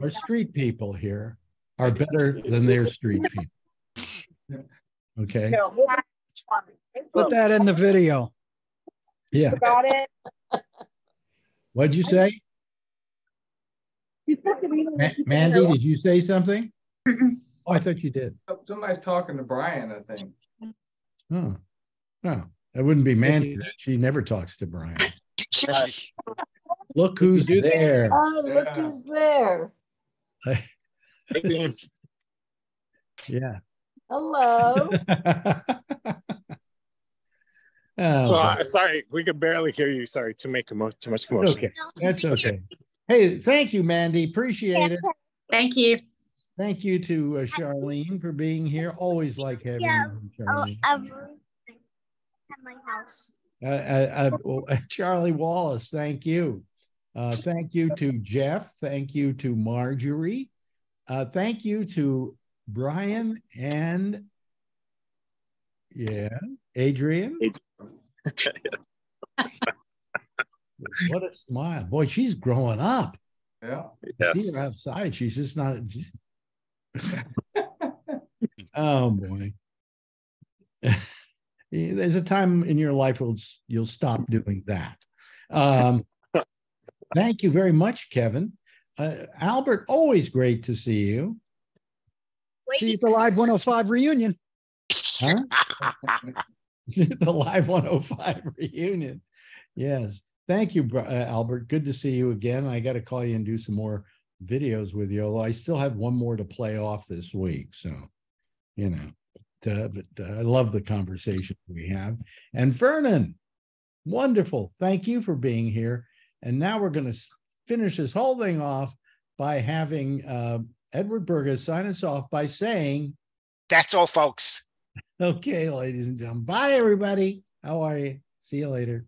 A: our street people here are better than their street [LAUGHS] people. Okay.
O: Put that in the video.
A: Yeah.
S: Got it.
A: What'd you say, Ma- Mandy? Did you say something? Oh, I thought you did.
I: Somebody's talking to Brian, I think.
A: Oh, oh, that wouldn't be Mandy. She never talks to Brian. [LAUGHS] Look who's there.
D: Oh, look who's there. [LAUGHS]
A: Yeah.
D: Hello. [LAUGHS]
A: Oh,
R: so uh, sorry, we could barely hear you. Sorry to make commo- too much commotion.
A: okay. That's okay. Hey, thank you, Mandy. Appreciate it.
K: Thank you.
A: Thank you to uh, Charlene for being here. Always like having yeah. you, Charlene.
S: at my house.
A: Uh, uh, uh, [LAUGHS] Charlie Wallace, thank you. Uh, thank you to Jeff. Thank you to Marjorie. Uh, thank you to Brian and yeah, Adrian. [LAUGHS] what a smile. Boy, she's growing up.
I: Yeah.
A: See her outside. She's just not. [LAUGHS] oh boy. There's a time in your life where you'll stop doing that. Um, [LAUGHS] thank you very much, Kevin. Uh, Albert, always great to see you. [LAUGHS] [LAUGHS]
O: See you at the Live 105 reunion.
A: Huh? the Live 105 reunion. Yes. Thank you, uh, Albert. Good to see you again. I got to call you and do some more videos with you, although I still have one more to play off this week. So, you know, but, uh, but uh, I love the conversation we have. And Vernon, wonderful. Thank you for being here. And now we're going to finish this whole thing off by having uh, Edward Burgess sign us off by saying,
B: That's all, folks. [LAUGHS]
A: okay, ladies and gentlemen. Bye, everybody. How are you? See you later.